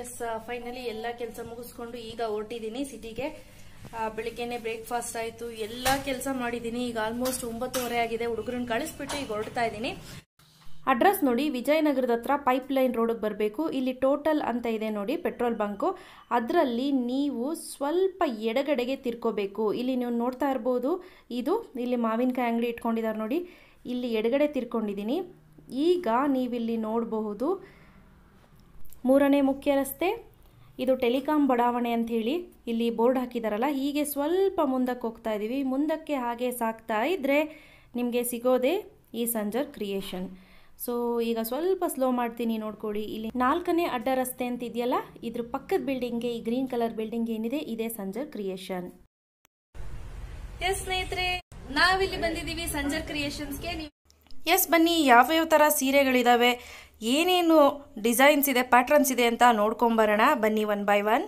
S finally ಎಲ್ಲ ಕೆಲಸ ಮುಗಿಸ್ಕೊಂಡು ಈಗ ಹೊರಟಿದ್ದೀನಿ ಸಿಟಿಗೆ. ಬೆಳಿಗ್ಗೆನೆ ಬ್ರೇಕ್ಫಾಸ್ಟ್ ಆಯಿತು. ಎಲ್ಲ ಕೆಲಸ ಮಾಡಿದ್ದೀನಿ. ಈಗ ಆಲ್ಮೋಸ್ಟ್ ಒಂಬತ್ತುವರೆ ಆಗಿದೆ. ಹುಡುಗರನ್ನ ಕಳಿಸ್ಬಿಟ್ಟು ಈಗ ಹೊರಡ್ತಾ ಇದ್ದೀನಿ. ಅಡ್ರೆಸ್ ನೋಡಿ, ವಿಜಯನಗರದ ಹತ್ರ ಪೈಪ್ ಲೈನ್ ರೋಡಿಗೆ ಬರಬೇಕು. ಇಲ್ಲಿ ಟೋಟಲ್ ಅಂತ ಇದೆ ನೋಡಿ ಪೆಟ್ರೋಲ್ ಬಂಕು ಅದರಲ್ಲಿ ನೀವು ಸ್ವಲ್ಪ ಎಡಗಡೆಗೆ ತಿರ್ಕೋಬೇಕು. ಇಲ್ಲಿ ನೀವು ನೋಡ್ತಾ ಇರ್ಬೋದು, ಇದು ಇಲ್ಲಿ ಮಾವಿನಕಾಯಿ ಅಂಗಡಿ ಇಟ್ಕೊಂಡಿದ್ದಾರೆ ನೋಡಿ. ಇಲ್ಲಿ ಎಡಗಡೆ ತಿರ್ಕೊಂಡಿದ್ದೀನಿ. ಈಗ ನೀವಿಲ್ಲಿ ನೋಡಬಹುದು ಮೂರನೇ ಮುಖ್ಯ ರಸ್ತೆ. ಇದು ಟೆಲಿಕಾಂ ಬಡಾವಣೆ ಅಂತ ಹೇಳಿ ಇಲ್ಲಿ ಬೋರ್ಡ್ ಹಾಕಿದಾರಲ್ಲ ಹೀಗೆ ಸ್ವಲ್ಪ ಮುಂದಕ್ಕೆ ಹೋಗ್ತಾ ಇದ್ದೀವಿ ಮುಂದಕ್ಕೆ ಹಾಗೆ ಸಾಕ್ತಾ ಇದ್ದರೆ ನಿಮಗೆ ಸಿಗೋದೇ ಈ ಸಂಜರ್ ಕ್ರಿಯೇಷನ್. ಸೊ ಈಗ ಸ್ವಲ್ಪ ಸ್ಲೋ ಮಾಡ್ತೀನಿ ನೋಡ್ಕೊಳ್ಳಿ. ಇಲ್ಲಿ ನಾಲ್ಕನೇ ಅಡ್ಡ ರಸ್ತೆ ಅಂತ ಇದೆಯಲ್ಲ ಇದ್ರ ಪಕ್ಕದ ಬಿಲ್ಡಿಂಗ್ಗೆ ಈ ಗ್ರೀನ್ ಕಲರ್ ಬಿಲ್ಡಿಂಗ್ ಏನಿದೆ? ಇದೇ ಸಂಜರ್ ಕ್ರಿಯೇಷನ್. ಎಸ್ ಸ್ನೇಹಿತರೆ ನಾವಿಲ್ಲಿ ಬಂದಿದ್ದೀವಿ ಸಂಜರ್ ಕ್ರಿಯೇಷನ್ಸ್ಗೆ. ನೀವು ಎಸ್ ಬನ್ನಿ. ಯಾವ್ಯಾವ ಥರ ಸೀರೆಗಳಿದಾವೆ? ಏನೇನು ಡಿಸೈನ್ಸ್ ಇದೆ ಪ್ಯಾಟ್ರನ್ಸ್ ಇದೆ ಅಂತ ನೋಡ್ಕೊಂಬರೋಣ. ಬನ್ನಿ ಒನ್ ಬೈ ಒನ್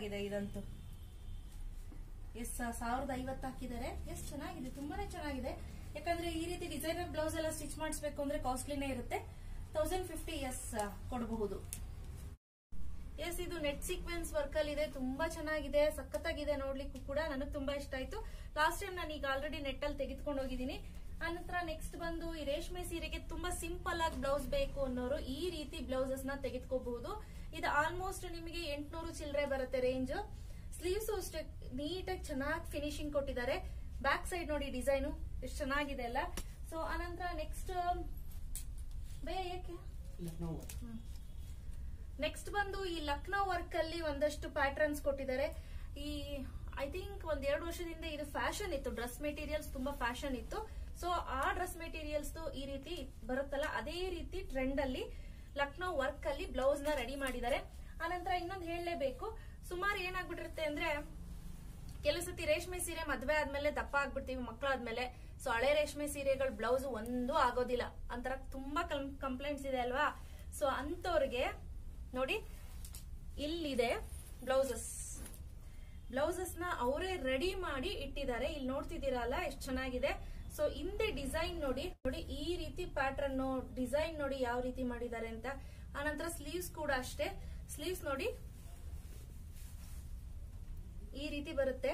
ಆಗಿದೆ ಇದಂತೂ. ಎಸ್ ಸಾವಿರದ ಐವತ್ತು ಹಾಕಿದ್ದಾರೆ. ಎಸ್, ಚೆನ್ನಾಗಿದೆ, ತುಂಬಾನೇ ಚೆನ್ನಾಗಿದೆ. ಯಾಕಂದ್ರೆ ಈ ರೀತಿ ಡಿಸೈನರ್ ಬ್ಲೌಸ್ ಎಲ್ಲ ಸ್ಟಿಚ್ ಮಾಡಿಸ್ಬೇಕು ಅಂದ್ರೆ ಕಾಸ್ಟ್ಲಿನೇ ಇರುತ್ತೆ. ತೌಸಂಡ್ ಫಿಫ್ಟಿ ಎಸ್ ಕೊಡಬಹುದು. ಎಸ್, ಇದು ನೆಟ್ ಸೀಕ್ವೆನ್ಸ್ ವರ್ಕ್ ಅಲ್ಲಿ ಇದೆ. ತುಂಬಾ ಚೆನ್ನಾಗಿದೆ. ಸಖತ್ತಾಗಿದೆ ನೋಡ್ಲಿಕ್ಕೂ ಕೂಡ. ನನಗೆ ತುಂಬಾ ಇಷ್ಟ ಆಯ್ತು. ಲಾಸ್ಟ್ ಟೈಮ್ ನಾನು ಈಗ ಆಲ್ರೆಡಿ ನೆಟ್ ಅಲ್ಲಿ ತೆಗೆದುಕೊಂಡು ಹೋಗಿದ್ದೀನಿ. ಆನಂತರ ನೆಕ್ಸ್ಟ್ ಬಂದು ಈ ರೇಷ್ಮೆ ಸೀರೆಗೆ ತುಂಬಾ ಸಿಂಪಲ್ ಆಗಿ ಬ್ಲೌಸ್ ಬೇಕು ಅನ್ನೋರು ಈ ರೀತಿ ಬ್ಲೌಸಸ್ನ ತೆಗೆದುಕೋಬಹುದು. ಇದು ಆಲ್ಮೋಸ್ಟ್ ನಿಮಗೆ ಎಂಟುನೂರು ಚಿಲ್ಲರೆ ಬರುತ್ತೆ ರೇಂಜ್ ಸ್ಲೀವ್ಸ್ ಅಷ್ಟೇ ನೀಟಾಗಿ ಚೆನ್ನಾಗಿ ಫಿನಿಶಿಂಗ್ ಕೊಟ್ಟಿದ್ದಾರೆ. ಬ್ಯಾಕ್ ಸೈಡ್ ನೋಡಿ ಡಿಸೈನು ಎಷ್ಟು ಚೆನ್ನಾಗಿದೆ ಅಲ್ಲ. ಸೊ ಆನಂತರ ನೆಕ್ಸ್ಟ್ ನೆಕ್ಸ್ಟ್ ಬಂದು ಈ ಲಕ್ನೋ ವರ್ಕ್ ಅಲ್ಲಿ ಒಂದಷ್ಟು ಪ್ಯಾಟರ್ನ್ಸ್ ಕೊಟ್ಟಿದ್ದಾರೆ. ಈ ಐ ಥಿಂಕ್ ಒಂದ್ ಎರಡು ವರ್ಷದಿಂದ ಇದು ಫ್ಯಾಷನ್ ಇತ್ತು. ಡ್ರೆಸ್ ಮೆಟೀರಿಯಲ್ಸ್ ತುಂಬಾ ಫ್ಯಾಷನ್ ಇತ್ತು. ಸೊ ಆ ಡ್ರೆಸ್ ಮೆಟೀರಿಯಲ್ಸ್ ಈ ರೀತಿ ಬರುತ್ತಲ್ಲ. ಅದೇ ರೀತಿ ಟ್ರೆಂಡ್ ಅಲ್ಲಿ ಲಕ್ನೋ ವರ್ಕ್ ಅಲ್ಲಿ ಬ್ಲೌಸ್ನ ರೆಡಿ ಮಾಡಿದ್ದಾರೆ. ಆನಂತರ ಇನ್ನೊಂದು ಹೇಳಲೇಬೇಕು. ಸುಮಾರು ಏನಾಗ್ಬಿಟ್ಟಿರುತ್ತೆ ಅಂದ್ರೆ, ಕೆಲವು ಸತಿ ರೇಷ್ಮೆ ಸೀರೆ ಮದ್ವೆ ಆದ್ಮೇಲೆ ದಪ್ಪ ಆಗ್ಬಿಡ್ತೀವಿ ಮಕ್ಕಳಾದ್ಮೇಲೆ ಸೊ ಹಳೆ ರೇಷ್ಮೆ ಸೀರೆಗಳು ಬ್ಲೌಸ್ ಒಂದು ಆಗೋದಿಲ್ಲ. ಅಂತರ ತುಂಬಾ ಕಂಪ್ಲೇಂಟ್ಸ್ ಇದೆ ಅಲ್ವಾ? ಸೊ ಅಂತವ್ರಿಗೆ ನೋಡಿ, ಇಲ್ಲಿದೆ ಬ್ಲೌಸಸ್ ಬ್ಲೌಸಸ್ನ ಅವರೇ ರೆಡಿ ಮಾಡಿ ಇಟ್ಟಿದ್ದಾರೆ. ಇಲ್ಲಿ ನೋಡ್ತಿದ್ದೀರಲ್ಲ, ಎಷ್ಟು ಚೆನ್ನಾಗಿದೆ. ಸೊ ಹಿಂದೆ ಡಿಸೈನ್ ನೋಡಿ ನೋಡಿ ಈ ರೀತಿ ಪ್ಯಾಟರ್ನ್ ಡಿಸೈನ್ ನೋಡಿ ಯಾವ ರೀತಿ ಮಾಡಿದ್ದಾರೆ ಅಂತ. ಆನಂತರ ಸ್ಲೀವ್ಸ್ ಕೂಡ ಅಷ್ಟೇ. ಸ್ಲೀವ್ಸ್ ನೋಡಿ ಈ ರೀತಿ ಬರುತ್ತೆ.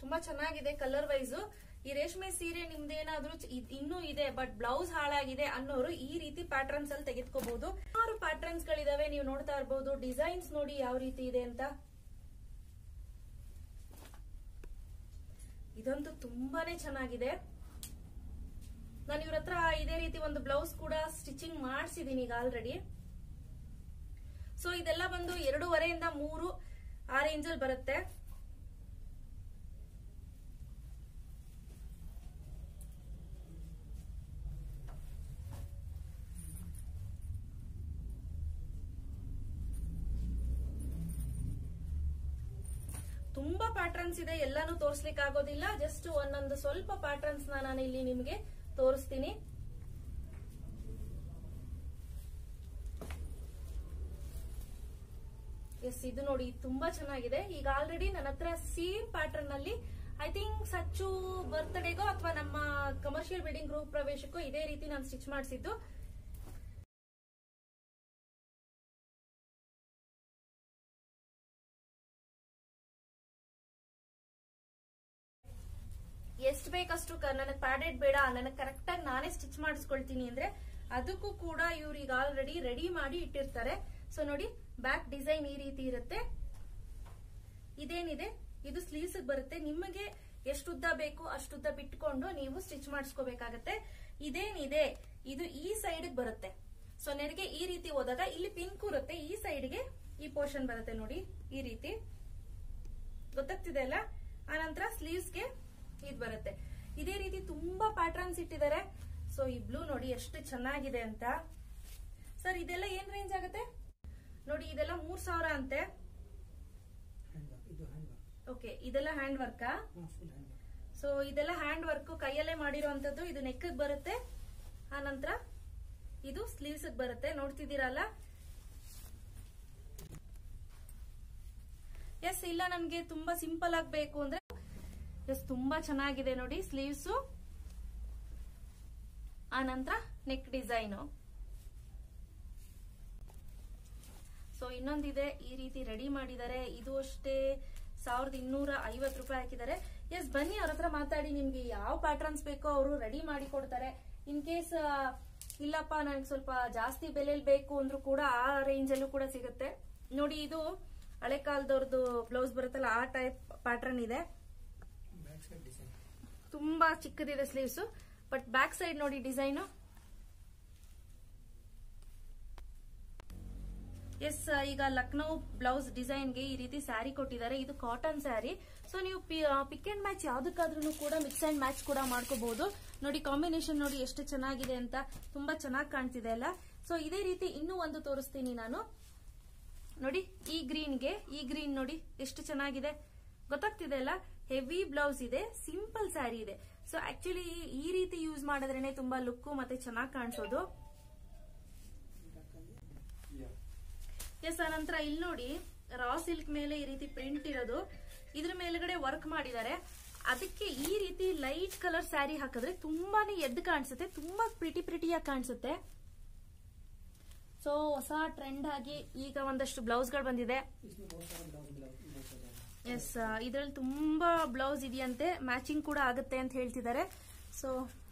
ತುಂಬಾ ಚೆನ್ನಾಗಿದೆ ಕಲರ್ ವೈಸ್ ಈ ರೇಷ್ಮೆ ಸೀರೆ ನಿಮ್ದೇನಾದ್ರೂ ಇನ್ನೂ ಇದೆ ಬಟ್ ಬ್ಲೌಸ್ ಹಾಳಾಗಿದೆ ಅನ್ನೋರು ಈ ರೀತಿ ಪ್ಯಾಟರ್ನ್ಸ್ ಅಲ್ಲಿ ತೆಗೆದುಕೋಬಹುದು ಆರು ಪ್ಯಾಟರ್ನ್ಸ್ ಗಳಿದಾವೆ, ನೀವು ನೋಡ್ತಾ ಇರಬಹುದು ಡಿಸೈನ್ಸ್ ನೋಡಿ ಯಾವ ರೀತಿ ಇದೆ ಅಂತ. ಇದಂತೂ ತುಂಬಾನೇ ಚೆನ್ನಾಗಿದೆ. ನಾನು ಇವ್ರ ಹತ್ರ ಇದೇ ರೀತಿ ಒಂದು ಬ್ಲೌಸ್ ಕೂಡ ಸ್ಟಿಚಿಂಗ್ ಮಾಡಿಸಿದೀನಿ ಈಗ ಆಲ್ರೆಡಿ ಸೊ ಇದೆಲ್ಲ ಬಂದು ಎರಡೂವರೆಯಿಂದ ಮೂರು ಆ ರೇಂಜಲ್ಲಿ ಬರುತ್ತೆ. ಪ್ಯಾಟರ್ನ್ಸ್ ಇದೆ, ಎಲ್ಲಾನು ತೋರ್ಸ್ಲಿಕ್ಕೆ ಆಗೋದಿಲ್ಲ. ಜಸ್ಟ್ ಒಂದೊಂದು ಸ್ವಲ್ಪ ಪ್ಯಾಟರ್ನ್ಸ್ ನಾನು ಇಲ್ಲಿ ನಿಮಗೆ ತೋರಿಸ್ತೀನಿ. ಎಸ್ ಇದು ನೋಡಿ ತುಂಬಾ ಚೆನ್ನಾಗಿದೆ. ಈಗ ಆಲ್ರೆಡಿ ನನ್ನ ಹತ್ರ ಸೇಮ್ ಪ್ಯಾಟರ್ನ್ ಅಲ್ಲಿ ಐ ಥಿಂಕ್ ಸಚ್ಚು ಬರ್ತ್ಡೇಗೋ ಅಥವಾ ನಮ್ಮ ಕಮರ್ಷಿಯಲ್ ವೆಡ್ಡಿಂಗ್ ಗ್ರೂಪ್ ಪ್ರವೇಶಕ್ಕೂ ಇದೇ ರೀತಿ ನಾನು ಸ್ಟಿಚ್ ಮಾಡಿಸಿದ್ದು. ಎಷ್ಟು ಬೇಕಷ್ಟು ನನಗೆ ಪ್ಯಾಡೆಡ್ ಬೇಡ, ನನಗೆ ಕರೆಕ್ಟ್ ಆಗಿ ನಾನೇ ಸ್ಟಿಚ್ ಮಾಡಿಸ್ಕೊಳ್ತೀನಿ ಅಂದ್ರೆ ಅದಕ್ಕೂ ಕೂಡ ಇವ್ರು ಈಗ ಆಲ್ರೆಡಿ ರೆಡಿ ಮಾಡಿ ಇಟ್ಟಿರ್ತಾರೆ. ಸೊ ನೋಡಿ ಬ್ಯಾಕ್ ಡಿಸೈನ್ ಈ ರೀತಿ ಇರುತ್ತೆ. ಇದೇನಿದೆ? ಇದು ಸ್ಲೀವ್ಸ್ ಬರುತ್ತೆ. ನಿಮಗೆ ಎಷ್ಟು ಉದ್ದ ಬೇಕು ಅಷ್ಟುದ್ದ ಬಿಟ್ಕೊಂಡು ನೀವು ಸ್ಟಿಚ್ ಮಾಡಿಸ್ಕೋಬೇಕಾಗತ್ತೆ. ಇದೇನಿದೆ? ಇದು ಈ ಸೈಡ್ ಬರುತ್ತೆ. ಸೊ ನೆರಿಗೆ ಈ ರೀತಿ ಹೋದಾಗ ಇಲ್ಲಿ ಪಿಂಕ್ ಇರುತ್ತೆ. ಈ ಸೈಡ್ಗೆ ಈ ಪೋರ್ಷನ್ ಬರುತ್ತೆ ನೋಡಿ, ಈ ರೀತಿ. ಗೊತ್ತಾಗ್ತಿದೆ ಅಲ್ಲ? ಆನಂತರ ಸ್ಲೀವ್ಸ್ಗೆ ಇದು ಬರುತ್ತೆ. ಇದೇ ರೀತಿ ತುಂಬಾ ಪ್ಯಾಟರ್ನ್ಸ್ ಇಟ್ಟಿದ್ದಾರೆ. ಸೊ ಈ ಬ್ಲೂ ನೋಡಿ ಎಷ್ಟು ಚೆನ್ನಾಗಿದೆ ಅಂತ. ಸರ್ ಇದೆಲ್ಲ ಏನ್ ರೇಂಜ್ ಆಗುತ್ತೆ? ನೋಡಿ, ಇದೆಲ್ಲ ಮೂರ್ ಸಾವಿರ ಅಂತೆ. ಓಕೆ ಇದೆಲ್ಲ ಹ್ಯಾಂಡ್ ವರ್ಕಾ ಸೊ ಇದೆಲ್ಲ ಹ್ಯಾಂಡ್ ವರ್ಕ್ ಕೈಯಲ್ಲೇ ಮಾಡಿರುವಂತದ್ದು ಇದು ನೆಕ್ ಬರುತ್ತೆ. ಆ ನಂತರ ಇದು ಸ್ಲೀವ್ಸ್ ಬರುತ್ತೆ. ನೋಡ್ತಿದ್ದೀರಲ್ಲ? ಎಸ್ ಇಲ್ಲ, ನನ್ಗೆ ತುಂಬಾ ಸಿಂಪಲ್ ಆಗ್ಬೇಕು ಅಂದ್ರೆ ಎಸ್ ತುಂಬಾ ಚೆನ್ನಾಗಿದೆ ನೋಡಿ ಸ್ಲೀವ್ಸ್ ಆ ನಂತರ ನೆಕ್ ಡಿಸೈನು ಸೊ ಇನ್ನೊಂದಿದೆ, ಈ ರೀತಿ ರೆಡಿ ಮಾಡಿದ್ದಾರೆ. ಇದು ಅಷ್ಟೇ, ಸಾವಿರದ ಇನ್ನೂರ ಐವತ್ತು ರೂಪಾಯಿ ಹಾಕಿದ್ದಾರೆ. ಎಸ್ ಬನ್ನಿ, ಅವ್ರ ಹತ್ರ ಮಾತಾಡಿ, ನಿಮ್ಗೆ ಯಾವ ಪ್ಯಾಟರ್ನ್ಸ್ ಬೇಕೋ ಅವರು ರೆಡಿ ಮಾಡಿ ಕೊಡ್ತಾರೆ. ಇನ್ ಕೇಸ್ ಇಲ್ಲಪ್ಪ ನನಗೆ ಸ್ವಲ್ಪ ಜಾಸ್ತಿ ಬೆಲೆಯಲ್ಲಿ ಬೇಕು ಅಂದ್ರೂ ಕೂಡ ಆ ರೇಂಜ್ ಅಲ್ಲೂ ಕೂಡ ಸಿಗುತ್ತೆ. ನೋಡಿ, ಇದು ಹಳೆ ಕಾಲದವ್ರದ್ದು ಬ್ಲೌಸ್ ಬರುತ್ತಲ್ಲ, ಆ ಟೈಪ್ ಪ್ಯಾಟರ್ನ್ ಇದೆ. ತುಂಬಾ ಚಿಕ್ಕದಿದೆ ಸ್ಲೀವ್ಸ್ ಬಟ್ ಬ್ಯಾಕ್ ಸೈಡ್ ನೋಡಿ ಡಿಸೈನು ಎಸ್ ಈಗ ಲಕ್ನೋ ಬ್ಲೌಸ್ ಡಿಸೈನ್ಗೆ ಈ ರೀತಿ ಸ್ಯಾರಿ ಕೊಟ್ಟಿದ್ದಾರೆ. ಇದು ಕಾಟನ್ ಸ್ಯಾರಿ ಸೊ ನೀವು ಪಿಕ್ ಅಂಡ್ ಮ್ಯಾಚ್ ಯಾವ್ದಕ್ಕಾದ್ರೂ ಕೂಡ ಮಿಕ್ಸ್ ಅಂಡ್ ಮ್ಯಾಚ್ ಕೂಡ ಮಾಡ್ಕೋಬಹುದು ನೋಡಿ ಕಾಂಬಿನೇಷನ್ ನೋಡಿ ಎಷ್ಟು ಚೆನ್ನಾಗಿದೆ ಅಂತ ತುಂಬಾ ಚೆನ್ನಾಗಿ ಕಾಣ್ತಿದೆ ಅಲ್ಲ? ಸೊ ಇದೇ ರೀತಿ ಇನ್ನೂ ಒಂದು ತೋರಿಸ್ತೀನಿ ನಾನು. ನೋಡಿ, ಈ ಗ್ರೀನ್ಗೆ ಈ ಗ್ರೀನ್ ನೋಡಿ ಎಷ್ಟು ಚೆನ್ನಾಗಿದೆ. ಗೊತ್ತಾಗ್ತಿದೆ ಅಲ್ಲ? ಹೆವಿ ಬ್ಲೌಸ್ ಇದೆ, ಸಿಂಪಲ್ ಸ್ಯಾರಿ ಇದೆ. ಸೊ ಆಕ್ಚುಲಿ ಈ ರೀತಿ ಯೂಸ್ ಮಾಡಿದ್ರೇನೆ ತುಂಬಾ ಲುಕ್ ಮತ್ತೆ ಚೆನ್ನಾಗಿ ಕಾಣಿಸೋದು. ಎಸ್ ಅನಂತರ ಇಲ್ಲಿ ನೋಡಿ ರಾ ಸಿಲ್ಕ್ ಮೇಲೆ ಈ ರೀತಿ ಪ್ರಿಂಟ್ ಇರೋದು. ಇದ್ರ ಮೇಲ್ಗಡೆ ವರ್ಕ್ ಮಾಡಿದ್ದಾರೆ. ಅದಕ್ಕೆ ಈ ರೀತಿ ಲೈಟ್ ಕಲರ್ ಸ್ಯಾರಿ ಹಾಕಿದ್ರೆ ತುಂಬಾನೇ ಎದ್ದು ಕಾಣಿಸುತ್ತೆ, ತುಂಬಾ ಪ್ರಿಟಿ ಪ್ರಿಟಿಯಾಗಿ ಕಾಣಿಸುತ್ತೆ. ಸೊ ಹೊಸ ಟ್ರೆಂಡ್ ಆಗಿ ಈಗ ಒಂದಷ್ಟು ಬ್ಲೌಸ್ಗಳು ಬಂದಿದೆ. ಎಸ್ uh, ಇದರಲ್ಲಿ ತುಂಬಾ ಬ್ಲೌಸ್ ಇದೆಯಂತೆ ಮ್ಯಾಚಿಂಗ್ ಕೂಡ ಆಗುತ್ತೆ ಅಂತ ಹೇಳ್ತಿದ್ದಾರೆ. ಸೊ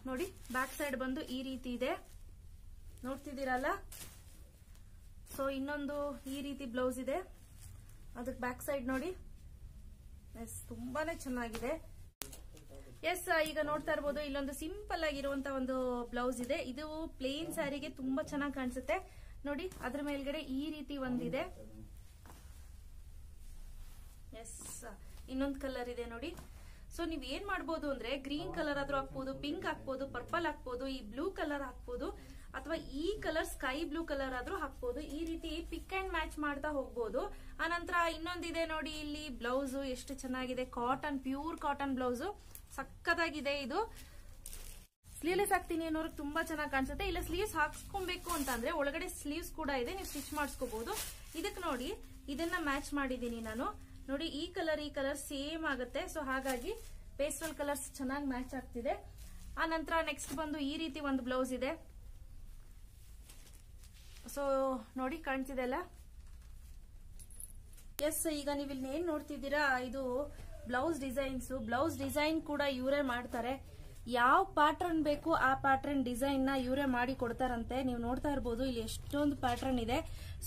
ನೋಡಿ ಬ್ಯಾಕ್ ಸೈಡ್ ಬಂದು ಈ ರೀತಿ ಇದೆ. ನೋಡ್ತಿದ್ದೀರಲ್ಲ? ಸೊ ಇನ್ನೊಂದು ಈ ರೀತಿ ಬ್ಲೌಸ್ ಇದೆ. ಅದಕ್ಕೆ ಬ್ಯಾಕ್ ಸೈಡ್ ನೋಡಿ. ಎಸ್ ತುಂಬಾನೇ ಚೆನ್ನಾಗಿದೆ. ಎಸ್ uh, ಈಗ ನೋಡ್ತಾ ಇರ್ಬೋದು, ಇಲ್ಲೊಂದು ಸಿಂಪಲ್ ಆಗಿರುವಂತ ಒಂದು ಬ್ಲೌಸ್ ಇದೆ. ಇದು ಪ್ಲೇನ್ ಸ್ಯಾರಿಗೆ ತುಂಬಾ ಚೆನ್ನಾಗಿ ಕಾಣಿಸುತ್ತೆ. ನೋಡಿ, ಅದ್ರ ಮೇಲ್ಗಡೆ ಈ ರೀತಿ ಒಂದಿದೆ. ಎಸ್ ಇನ್ನೊಂದು ಕಲರ್ ಇದೆ ನೋಡಿ. ಸೊ ನೀವ್ ಏನ್ ಮಾಡ್ಬೋದು ಅಂದ್ರೆ ಗ್ರೀನ್ ಕಲರ್ ಆದ್ರೂ ಹಾಕ್ಬೋದು ಪಿಂಕ್ ಹಾಕ್ಬೋದು ಪರ್ಪಲ್ ಹಾಕ್ಬೋದು, ಈ ಬ್ಲೂ ಕಲರ್ ಹಾಕ್ಬೋದು, ಅಥವಾ ಈ ಕಲರ್ ಸ್ಕೈ ಬ್ಲೂ ಕಲರ್ ಆದ್ರೂ ಹಾಕ್ಬೋದು. ಈ ರೀತಿ ಪಿಕ್ ಅಂಡ್ ಮ್ಯಾಚ್ ಮಾಡ್ತಾ ಹೋಗ್ಬೋದು. ಆನಂತರ ಇನ್ನೊಂದಿದೆ ನೋಡಿ ಇಲ್ಲಿ ಬ್ಲೌಸ್ ಎಷ್ಟು ಚೆನ್ನಾಗಿದೆ. ಕಾಟನ್ ಪ್ಯೂರ್ ಕಾಟನ್ ಬ್ಲೌಸ್ ಸಕ್ಕತ್ತಾಗಿದೆ ಇದು. ಸ್ಲೀವ್ಲೆಸ್ ಹಾಕ್ತೀನಿ ಅನ್ನೋರ್ಗೆ ತುಂಬಾ ಚೆನ್ನಾಗಿ ಕಾಣಿಸುತ್ತೆ. ಇಲ್ಲ ಸ್ಲೀವ್ಸ್ ಹಾಕ್ಸ್ಕೊಬೇಕು ಅಂತಂದ್ರೆ ಒಳಗಡೆ ಸ್ಲೀವ್ಸ್ ಕೂಡ ಇದೆ. ನೀವು ಸ್ಟಿಚ್ ಮಾಡಿಸ್ಕೋಬಹುದು ಇದಕ್ಕೆ ನೋಡಿ, ಇದನ್ನ ಮ್ಯಾಚ್ ಮಾಡಿದೀನಿ ನಾನು. ನೋಡಿ, ಈ ಕಲರ್ ಈ ಕಲರ್ ಸೇಮ್ ಆಗುತ್ತೆ. ಸೊ ಹಾಗಾಗಿ ಪೇಸ್ಟಲ್ ಕಲರ್ಸ್ ಚೆನ್ನಾಗಿ ಮ್ಯಾಚ್ ಆಗ್ತಿದೆ. ಆ ನಂತರ ನೆಕ್ಸ್ಟ್ ಬಂದು ಈ ರೀತಿ ಒಂದು ಬ್ಲೌಸ್ ಇದೆ. ಸೊ ನೋಡಿ, ಕಾಣ್ತಿದೆ ಅಲ್ಲ? ಎಸ್ ಈಗ ನೀವು ಇಲ್ಲಿ ಏನ್ ನೋಡ್ತಿದ್ದೀರಾ, ಇದು ಬ್ಲೌಸ್ ಡಿಸೈನ್ಸ್ ಬ್ಲೌಸ್ ಡಿಸೈನ್ ಕೂಡ ಇವರೇ ಮಾಡ್ತಾರೆ. ಯಾವ ಪ್ಯಾಟರ್ನ್ ಬೇಕು ಆ ಪ್ಯಾಟರ್ನ್ ಡಿಸೈನ್ನ ಇವರೇ ಮಾಡಿ ಕೊಡ್ತಾರಂತೆ. ನೀವು ನೋಡ್ತಾ ಇರ್ಬೋದು, ಇಲ್ಲಿ ಎಷ್ಟೊಂದು ಪ್ಯಾಟರ್ನ್ ಇದೆ.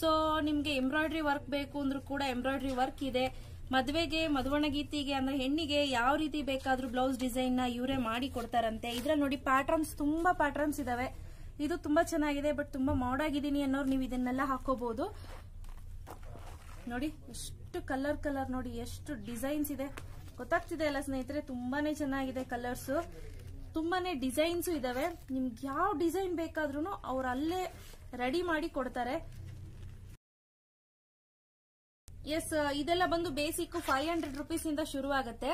ಸೊ ನಿಮ್ಗೆ ಎಂಬ್ರಾಯ್ಡ್ರಿ ವರ್ಕ್ ಬೇಕು ಅಂದ್ರೂ ಕೂಡ ಎಂಬ್ರಾಯ್ಡ್ರಿ ವರ್ಕ್ ಇದೆ. ಮದುವೆಗೆ ಮದುವಣ ಗೀತಿಗೆ ಅಂದ್ರೆ ಹೆಣ್ಣಿಗೆ ಯಾವ ರೀತಿ ಬೇಕಾದ್ರೂ ಬ್ಲೌಸ್ ಡಿಸೈನ್ನ ಇವರೇ ಮಾಡಿ ಕೊಡ್ತಾರಂತೆ. ಇದ್ರ ನೋಡಿ ಪ್ಯಾಟರ್ನ್ಸ್ ತುಂಬಾ ಪ್ಯಾಟರ್ನ್ಸ್ ಇದಾವೆ. ಇದು ತುಂಬಾ ಚೆನ್ನಾಗಿದೆ ಬಟ್ ತುಂಬಾ ಮಾಡಾಗಿದ್ದೀನಿ ಅನ್ನೋರು ನೀವು ಇದನ್ನೆಲ್ಲ ಹಾಕೋಬಹುದು ನೋಡಿ, ಎಷ್ಟು ಕಲರ್ ಕಲರ್ ನೋಡಿ, ಎಷ್ಟು ಡಿಸೈನ್ಸ್ ಇದೆ. ಗೊತ್ತಾಗ್ತಿದೆ ಅಲ್ಲ ಸ್ನೇಹಿತರೆ, ತುಂಬಾನೇ ಚೆನ್ನಾಗಿದೆ ಕಲರ್ಸ್ ತುಂಬಾನೇ ಡಿಸೈನ್ಸ್ ಇದಾವೆ. ನಿಮ್ಗೆ ಯಾವ ಡಿಸೈನ್ ಬೇಕಾದ್ರೂ ಅವ್ರು ಅಲ್ಲೇ ರೆಡಿ ಮಾಡಿ ಕೊಡ್ತಾರೆ. ಎಸ್ ಇದೆಲ್ಲ ಬಂದು ಬೇಸಿಕ್ ಫೈವ್ ಹಂಡ್ರೆಡ್ ರುಪೀಸ್ ಇಂದ ಶುರು ಆಗುತ್ತೆ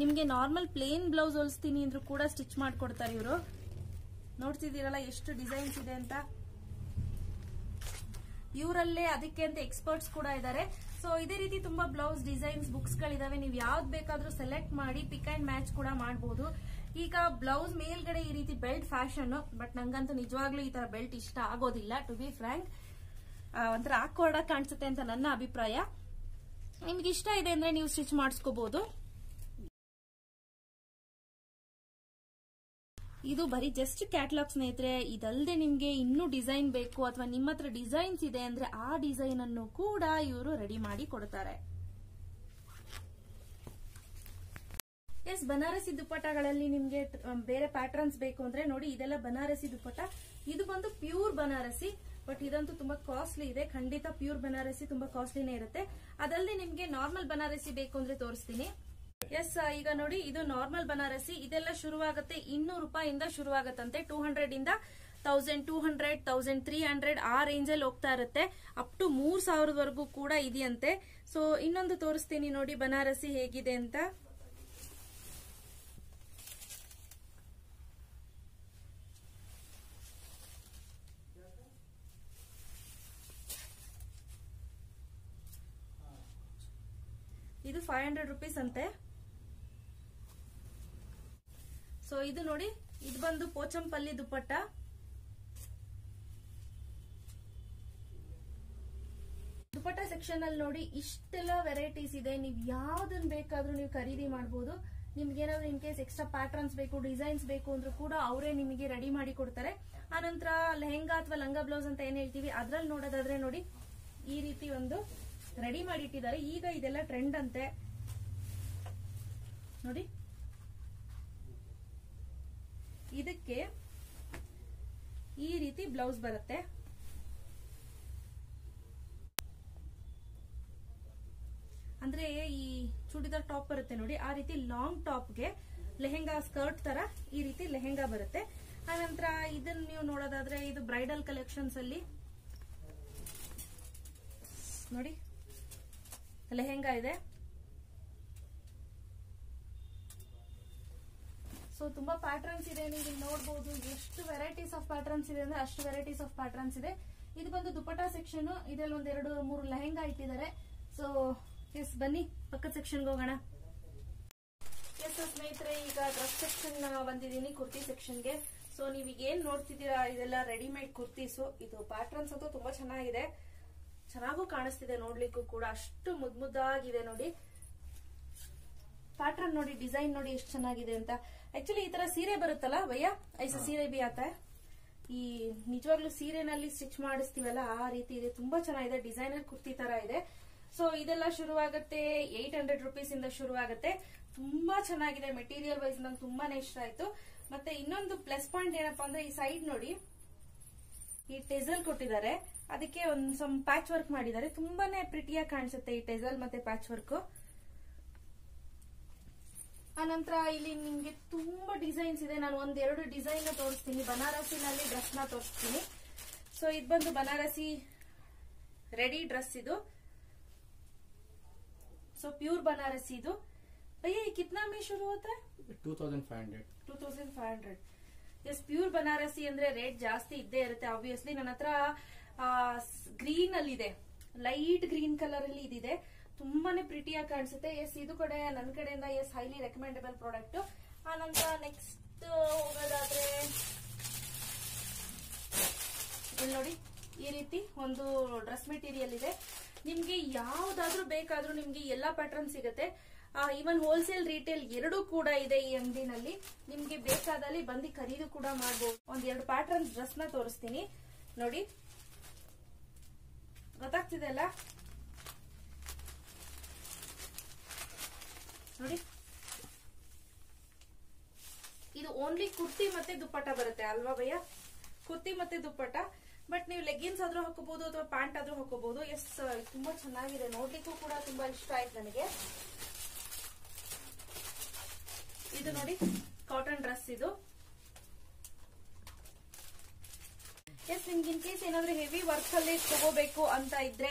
ನಿಮ್ಗೆ ನಾರ್ಮಲ್ ಪ್ಲೇನ್ ಬ್ಲೌಸ್ ಹೊಲಿಸ್ತೀನಿ ಅಂದ್ರೂ ಕೂಡ ಸ್ಟಿಚ್ ಮಾಡ್ಕೊಡ್ತಾರೆ ಇವರು. ನೋಡ್ತಿದ್ದೀರಲ್ಲ ಎಷ್ಟು ಡಿಸೈನ್ಸ್ ಇದೆ ಅಂತ. ಇವರಲ್ಲೇ ಅದಕ್ಕೆ ಅಂತ ಎಕ್ಸ್ಪರ್ಟ್ಸ್ ಕೂಡ ಇದ್ದಾರೆ ಸೊ ಇದೇ ರೀತಿ ತುಂಬಾ ಬ್ಲೌಸ್ ಡಿಸೈನ್ಸ್ ಬುಕ್ಸ್ ಗಳಿದಾವೆ. ನೀವು ಯಾವ್ದು ಬೇಕಾದ್ರೂ ಸೆಲೆಕ್ಟ್ ಮಾಡಿ ಪಿಕ್ ಅಂಡ್ ಮ್ಯಾಚ್ ಕೂಡ ಮಾಡಬಹುದು ಈಗ ಬ್ಲೌಸ್ ಮೇಲ್ಗಡೆ ಈ ರೀತಿ ಬೆಲ್ಟ್ ಫ್ಯಾಷನ್ ಬಟ್ ನಂಗಂತೂ ನಿಜವಾಗ್ಲೂ ಈ ತರ ಬೆಲ್ಟ್ ಇಷ್ಟ ಆಗೋದಿಲ್ಲ ಟು ಬಿ ಫ್ರಾಂಕ್ ಒಂಥರ ಆಕ್ವರ್ಡ್ ಕಾಣಿಸುತ್ತೆ ಅಂತ ನನ್ನ ಅಭಿಪ್ರಾಯ. ನಿಮ್ಗೆ ಇಷ್ಟ ಇದೆ ಅಂದ್ರೆ ನೀವು ಸ್ಟಿಚ್ ಮಾಡಿಸ್ಕೋಬಹುದು ಇದು ಬರೀ ಜಸ್ಟ್ ಕ್ಯಾಟ್ಲಾಗ್ ಸ್ನೇಹಿತರೆ ಇದಲ್ಲದೆ ನಿಮ್ಗೆ ಇನ್ನೂ ಡಿಸೈನ್ ಬೇಕು ಅಥವಾ ನಿಮ್ಮ ಹತ್ರ ಡಿಸೈನ್ಸ್ ಇದೆ ಅಂದ್ರೆ ಆ ಡಿಸೈನ್ ಅನ್ನು ಕೂಡ ಇವರು ರೆಡಿ ಮಾಡಿ ಕೊಡ್ತಾರೆ. ಎಸ್ ಬನಾರಸಿ ದುಪ್ಪಟ್ಟಗಳಲ್ಲಿ ನಿಮ್ಗೆ ಬೇರೆ ಪ್ಯಾಟರ್ನ್ಸ್ ಬೇಕು ಅಂದ್ರೆ ನೋಡಿ, ಇದೆಲ್ಲ ಬನಾರಸಿ ದುಪ್ಪಟ್ಟ ಇದು ಬಂದು ಪ್ಯೂರ್ ಬನಾರಸಿ ಬಟ್ ಇದಂತೂ ತುಂಬಾ ಕಾಸ್ಟ್ಲಿ ಇದೆ. ಖಂಡಿತ ಪ್ಯೂರ್ ಬನಾರಸಿ ತುಂಬಾ ಕಾಸ್ಟ್ಲಿನೇ ಇರುತ್ತೆ. ಅದಲ್ಲದೆ ನಿಮ್ಗೆ ನಾರ್ಮಲ್ ಬನಾರಸಿ ಬೇಕು ಅಂದ್ರೆ ತೋರಿಸ್ತೀನಿ. ಎಸ್ ಈಗ ನೋಡಿ, ಇದು ನಾರ್ಮಲ್ ಬನಾರಸಿ ಇದೆಲ್ಲ ಶುರುವಾಗುತ್ತೆ ಇನ್ನೂರು ರೂಪಾಯಿಂದ ಶುರುವಾಗತ್ತಂತೆ. ಟೂ ಹಂಡ್ರೆಡ್ ಇಂದ thousand two hundred thousand three hundred ಆ ರೇಂಜ್ ಅಲ್ಲಿ ಹೋಗ್ತಾ ಇರುತ್ತೆ. ಅಪ್ ಟು ಮೂರ್ ಸಾವಿರದವರೆಗೂ ಕೂಡ ಇದೆಯಂತೆ. ಸೊ ಇನ್ನೊಂದು ತೋರಿಸ್ತೀನಿ ನೋಡಿ ಬನಾರಸಿ ಹೇಗಿದೆ ಅಂತ. ಇದು ಫೈವ್ ಹಂಡ್ರೆಡ್ ರುಪೀಸ್ ಅಂತೆ. ಸೊ ಇದು ನೋಡಿ, ಇದು ಬಂದು ಪೋಚಂಪಲ್ಲಿ ದುಪ್ಪಟ್ಟ. ದುಪ್ಪಟ್ಟ ಸೆಕ್ಷನ್ ಅಲ್ಲಿ ನೋಡಿ ಇಷ್ಟೆಲ್ಲ ವೆರೈಟೀಸ್ ಇದೆ. ನೀವು ಯಾವ್ದನ್ ಬೇಕಾದ್ರೂ ನೀವು ಖರೀದಿ ಮಾಡಬಹುದು ನಿಮ್ಗೆ ಏನಾದ್ರು ಇನ್ ಕೇಸ್ ಎಕ್ಸ್ಟ್ರಾ ಪ್ಯಾಟರ್ನ್ಸ್ ಬೇಕು ಡಿಸೈನ್ಸ್ ಬೇಕು ಅಂದ್ರೂ ಕೂಡ ಅವರೇ ನಿಮಗೆ ರೆಡಿ ಮಾಡಿ ಕೊಡ್ತಾರೆ. ಆನಂತರ ಲೆಹೆಂಗಾ ಅಥವಾ ಲಂಗ ಬ್ಲೌಸ್ ಅಂತ ಏನ್ ಹೇಳ್ತೀವಿ, ಅದ್ರಲ್ಲಿ ನೋಡೋದಾದ್ರೆ ನೋಡಿ ಈ ರೀತಿ ಒಂದು ರೆಡಿ ಮಾಡಿ ಇಟ್ಟಿದ್ದಾರೆ. ಈಗ ಇದೆಲ್ಲ ಟ್ರೆಂಡ್ ಅಂತೆ. ನೋಡಿ. ಇದಕ್ಕೆ ಈ ರೀತಿ ಬ್ಲೌಸ್ ಬರುತ್ತೆ. ಅಂದ್ರೆ ಈ ಚೂಡಿದಾರ್ ಟಾಪ್ ಬರುತ್ತೆ ನೋಡಿ, ಆ ರೀತಿ ಲಾಂಗ್ ಟಾಪ್ಗೆ ಲೆಹೆಂಗಾ ಸ್ಕರ್ಟ್ ತರ ಈ ರೀತಿ ಲೆಹೆಂಗಾ ಬರುತ್ತೆ. ಆನಂತರ ಇದನ್ನ ನೀವು ನೋಡೋದಾದ್ರೆ ಇದು ಬ್ರೈಡಲ್ ಕಲೆಕ್ಷನ್ಸ್ ಅಲ್ಲಿ ನೋಡಿ, ಲೆಹೆಂಗಾ ಇದೆ. ಸೊ ತುಂಬಾ ಪ್ಯಾಟರ್ನ್ಸ್ ಇದೆ ನೀವು ನೋಡಬಹುದು ಎಷ್ಟು ವೆರೈಟೀಸ್ ಆಫ್ ಪ್ಯಾಟರ್ನ್ಸ್ ಇದೆ ಅಂದ್ರೆ ಅಷ್ಟು ವೆರೈಟೀಸ್ ಆಫ್ ಪ್ಯಾಟರ್ನ್ಸ್ ಇದೆ. ಇದು ಬಂದು ದುಪಟಾ ಸೆಕ್ಷನ್ ಇದ್ರಲ್ಲಿ ಒಂದ್ ಎರಡು, ಮೂರು ಲೆಹೆಂಗಾ ಇಟ್ಟಿದ್ದಾರೆ. ಸೊ ಎಸ್ ಬನ್ನಿ. ಪಕ್ಕದ ಸೆಕ್ಷನ್ಗೆ ಹೋಗೋಣ. ಎಸ್ ಸ್ನೇಹಿತರೆ, ಈಗ ಡ್ರೆಸ್ ಸೆಕ್ಷನ್ ಬಂದಿದ್ದೀನಿ, ಕುರ್ತಿ ಸೆಕ್ಷನ್ಗೆ ಸೊ ನೀವು ಈಗ ಏನ್ ನೋಡ್ತಿದ್ದೀರಾ? ಇದೆಲ್ಲ ರೆಡಿಮೇಡ್ ಕುರ್ತೀಸು ಇದು ಪ್ಯಾಟರ್ನ್ಸ್ ಅಂತೂ ತುಂಬಾ ಚೆನ್ನಾಗಿದೆ. ಚೆನ್ನಾಗೂ ಕಾಣಿಸ್ತಿದೆ ನೋಡ್ಲಿಕ್ಕೂ ಕೂಡ. ಅಷ್ಟು ಮುದ್ ಮುದ್ದಾಗಿದೆ ನೋಡಿ. ಪ್ಯಾಟರ್ನ್ ನೋಡಿ ಡಿಸೈನ್ ನೋಡಿ ಎಷ್ಟು ಚೆನ್ನಾಗಿದೆ ಅಂತ. ಆಕ್ಚುಲಿ ಈ ತರ ಸೀರೆ ಬರುತ್ತಲ್ಲ ಭಯ್ಯ? ಐಸ ಸೀರೆ ಬಿ ಆತ. ಈ ನಿಜವಾಗ್ಲೂ ಸೀರೆನಲ್ಲಿ ಸ್ಟಿಚ್ ಮಾಡಿಸ್ತೀವಲ್ಲ ಆ ರೀತಿ ಇದೆ. ತುಂಬಾ ಚೆನ್ನಾಗಿದೆ. ಡಿಸೈನರ್ ಕುರ್ತಿ ತರ ಇದೆ. ಸೊ ಇದೆಲ್ಲ ಶುರುವಾಗುತ್ತೆ. ಏಟ್ ಹಂಡ್ರೆಡ್ ರುಪೀಸ್ ಇಂದ ಶುರುವಾಗುತ್ತೆ. ತುಂಬಾ ಚೆನ್ನಾಗಿದೆ. ಮೆಟೀರಿಯಲ್ ವೈಸ್ ನಂಗೆ ತುಂಬಾನೇ ಇಷ್ಟ ಆಯ್ತು. ಮತ್ತೆ ಇನ್ನೊಂದು ಪ್ಲಸ್ ಪಾಯಿಂಟ್ ಏನಪ್ಪಾ ಅಂದ್ರೆ ಈ ಸೈಡ್ ನೋಡಿ ಈ ಟೆಸಲ್ ಕೊಟ್ಟಿದ್ದಾರೆ. ಅದಕ್ಕೆ ಒಂದ್ ಸ್ವಲ್ಪ ಪ್ಯಾಚ್ ವರ್ಕ್ ಮಾಡಿದ್ದಾರೆ. ತುಂಬಾನೇ ಪ್ರಿಟಿಯಾಗಿ ಕಾಣಿಸುತ್ತೆ ಈ ಟೆಸಲ್ ಮತ್ತೆ ಪ್ಯಾಚ್ ವರ್ಕ್ ಆನಂತರ ಇಲ್ಲಿ ನಿಮ್ಗೆ ತುಂಬಾ ಡಿಸೈನ್ಸ್ ಇದೆ ನಾನು ಒಂದೆರಡು ಡಿಸೈನ್ ತೋರಿಸ್ತೀನಿ ಬನಾರಸಿನಲ್ಲಿ ಡ್ರೆಸ್ ನ ತೋರಿಸ್ತೀನಿ ಸೊ ಇದು ಬಂದು ಬನಾರಸಿ ರೆಡಿ ಡ್ರೆಸ್ ಇದು ಸೊ ಪ್ಯೂರ್ ಬನಾರಸಿ ಇದು ಭಯ್ಯ ये कितना में शुरू होता है two thousand five hundred two thousand five hundred yes pure Banarasi ಅಂದ್ರೆ ರೇಟ್ ಜಾಸ್ತಿ ಇದ್ದೇ ಇರುತ್ತೆ ಆಬ್ವಿಯಸ್ಲಿ ನನ್ನ ಹತ್ರ ಗ್ರೀನ್ ಅಲ್ಲಿ ಇದೆ ಲೈಟ್ ಗ್ರೀನ್ ಕಲರ್ ಅಲ್ಲಿ ಇದಿದೆ ತುಂಬಾನೇ ಪ್ರಿಟಿಯಾಗಿ ಕಾಣಿಸುತ್ತೆ. ಎಸ್ ಇದು ಕಡೆ ನನ್ನ ಕಡೆಯಿಂದ ಎಸ್ ಹೈಲಿ ರೆಕಮೆಂಡೆಬಲ್ ಪ್ರಾಡಕ್ಟ್ ಆ ನಂತರ ನೆಕ್ಸ್ಟ್ ಹೋಗೋದಾದ್ರೆ, ಇಲ್ಲಿ ನೋಡಿ, ಈ ರೀತಿ ಒಂದು ಡ್ರೆಸ್ ಮೆಟೀರಿಯಲ್ ಇದೆ. ನಿಮ್ಗೆ ಯಾವ್ದಾದ್ರೂ ಬೇಕಾದ್ರೂ ನಿಮ್ಗೆ ಎಲ್ಲಾ ಪ್ಯಾಟರ್ನ್ ಸಿಗುತ್ತೆ. ಈವನ್ ಹೋಲ್ಸೇಲ್ ರಿಟೇಲ್ ಎರಡೂ ಕೂಡ ಇದೆ ಈ ಅಂಗಡಿನಲ್ಲಿ. ನಿಮ್ಗೆ ಬೇಕಾದಲ್ಲಿ ಬಂದು ಖರೀದಿ ಕೂಡ ಮಾಡಬಹುದು ಒಂದ್ ಎರಡು ಪ್ಯಾಟರ್ನ್ಸ್ ಡ್ರೆಸ್ನ ತೋರಿಸ್ತೀನಿ. ನೋಡಿ, ಗೊತ್ತಾಗ್ತಿದೆ ಅಲ್ಲ? ನೋಡಿ. ಇದು ಓನ್ಲಿ ಕುರ್ತಿ ಮತ್ತೆ ದುಪ್ಪಟ್ಟ ಬರುತ್ತೆ ಅಲ್ವಾ ಭಯ ಕುರ್ತಿ ಮತ್ತೆ ದುಪ್ಪಟ್ಟ. ಬಟ್ ನೀವು ಲೆಗ್ಗಿನ್ಸ್ ಆದ್ರೂ ಹಾಕೋಬಹುದು ಅಥವಾ ಪ್ಯಾಂಟ್ ಆದ್ರೂ ಹಾಕೋಬಹುದು ಎಸ್ ತುಂಬಾ ಚೆನ್ನಾಗಿದೆ. ನೋಡ್ಲಿಕ್ಕೂ ಕೂಡ ತುಂಬಾ ಇಷ್ಟ ಆಯ್ತು ನನಗೆ. ಇದು ನೋಡಿ ಕಾಟನ್ ಡ್ರೆಸ್ ಇದು. ಎಸ್ ನಿಮ್ಗೆ ಇನ್ ಕೇಸ್ ಏನಾದ್ರೂ ಹೆವಿ ವರ್ಕ್ ಅಲ್ಲಿ ತಗೋಬೇಕು ಅಂತ ಇದ್ರೆ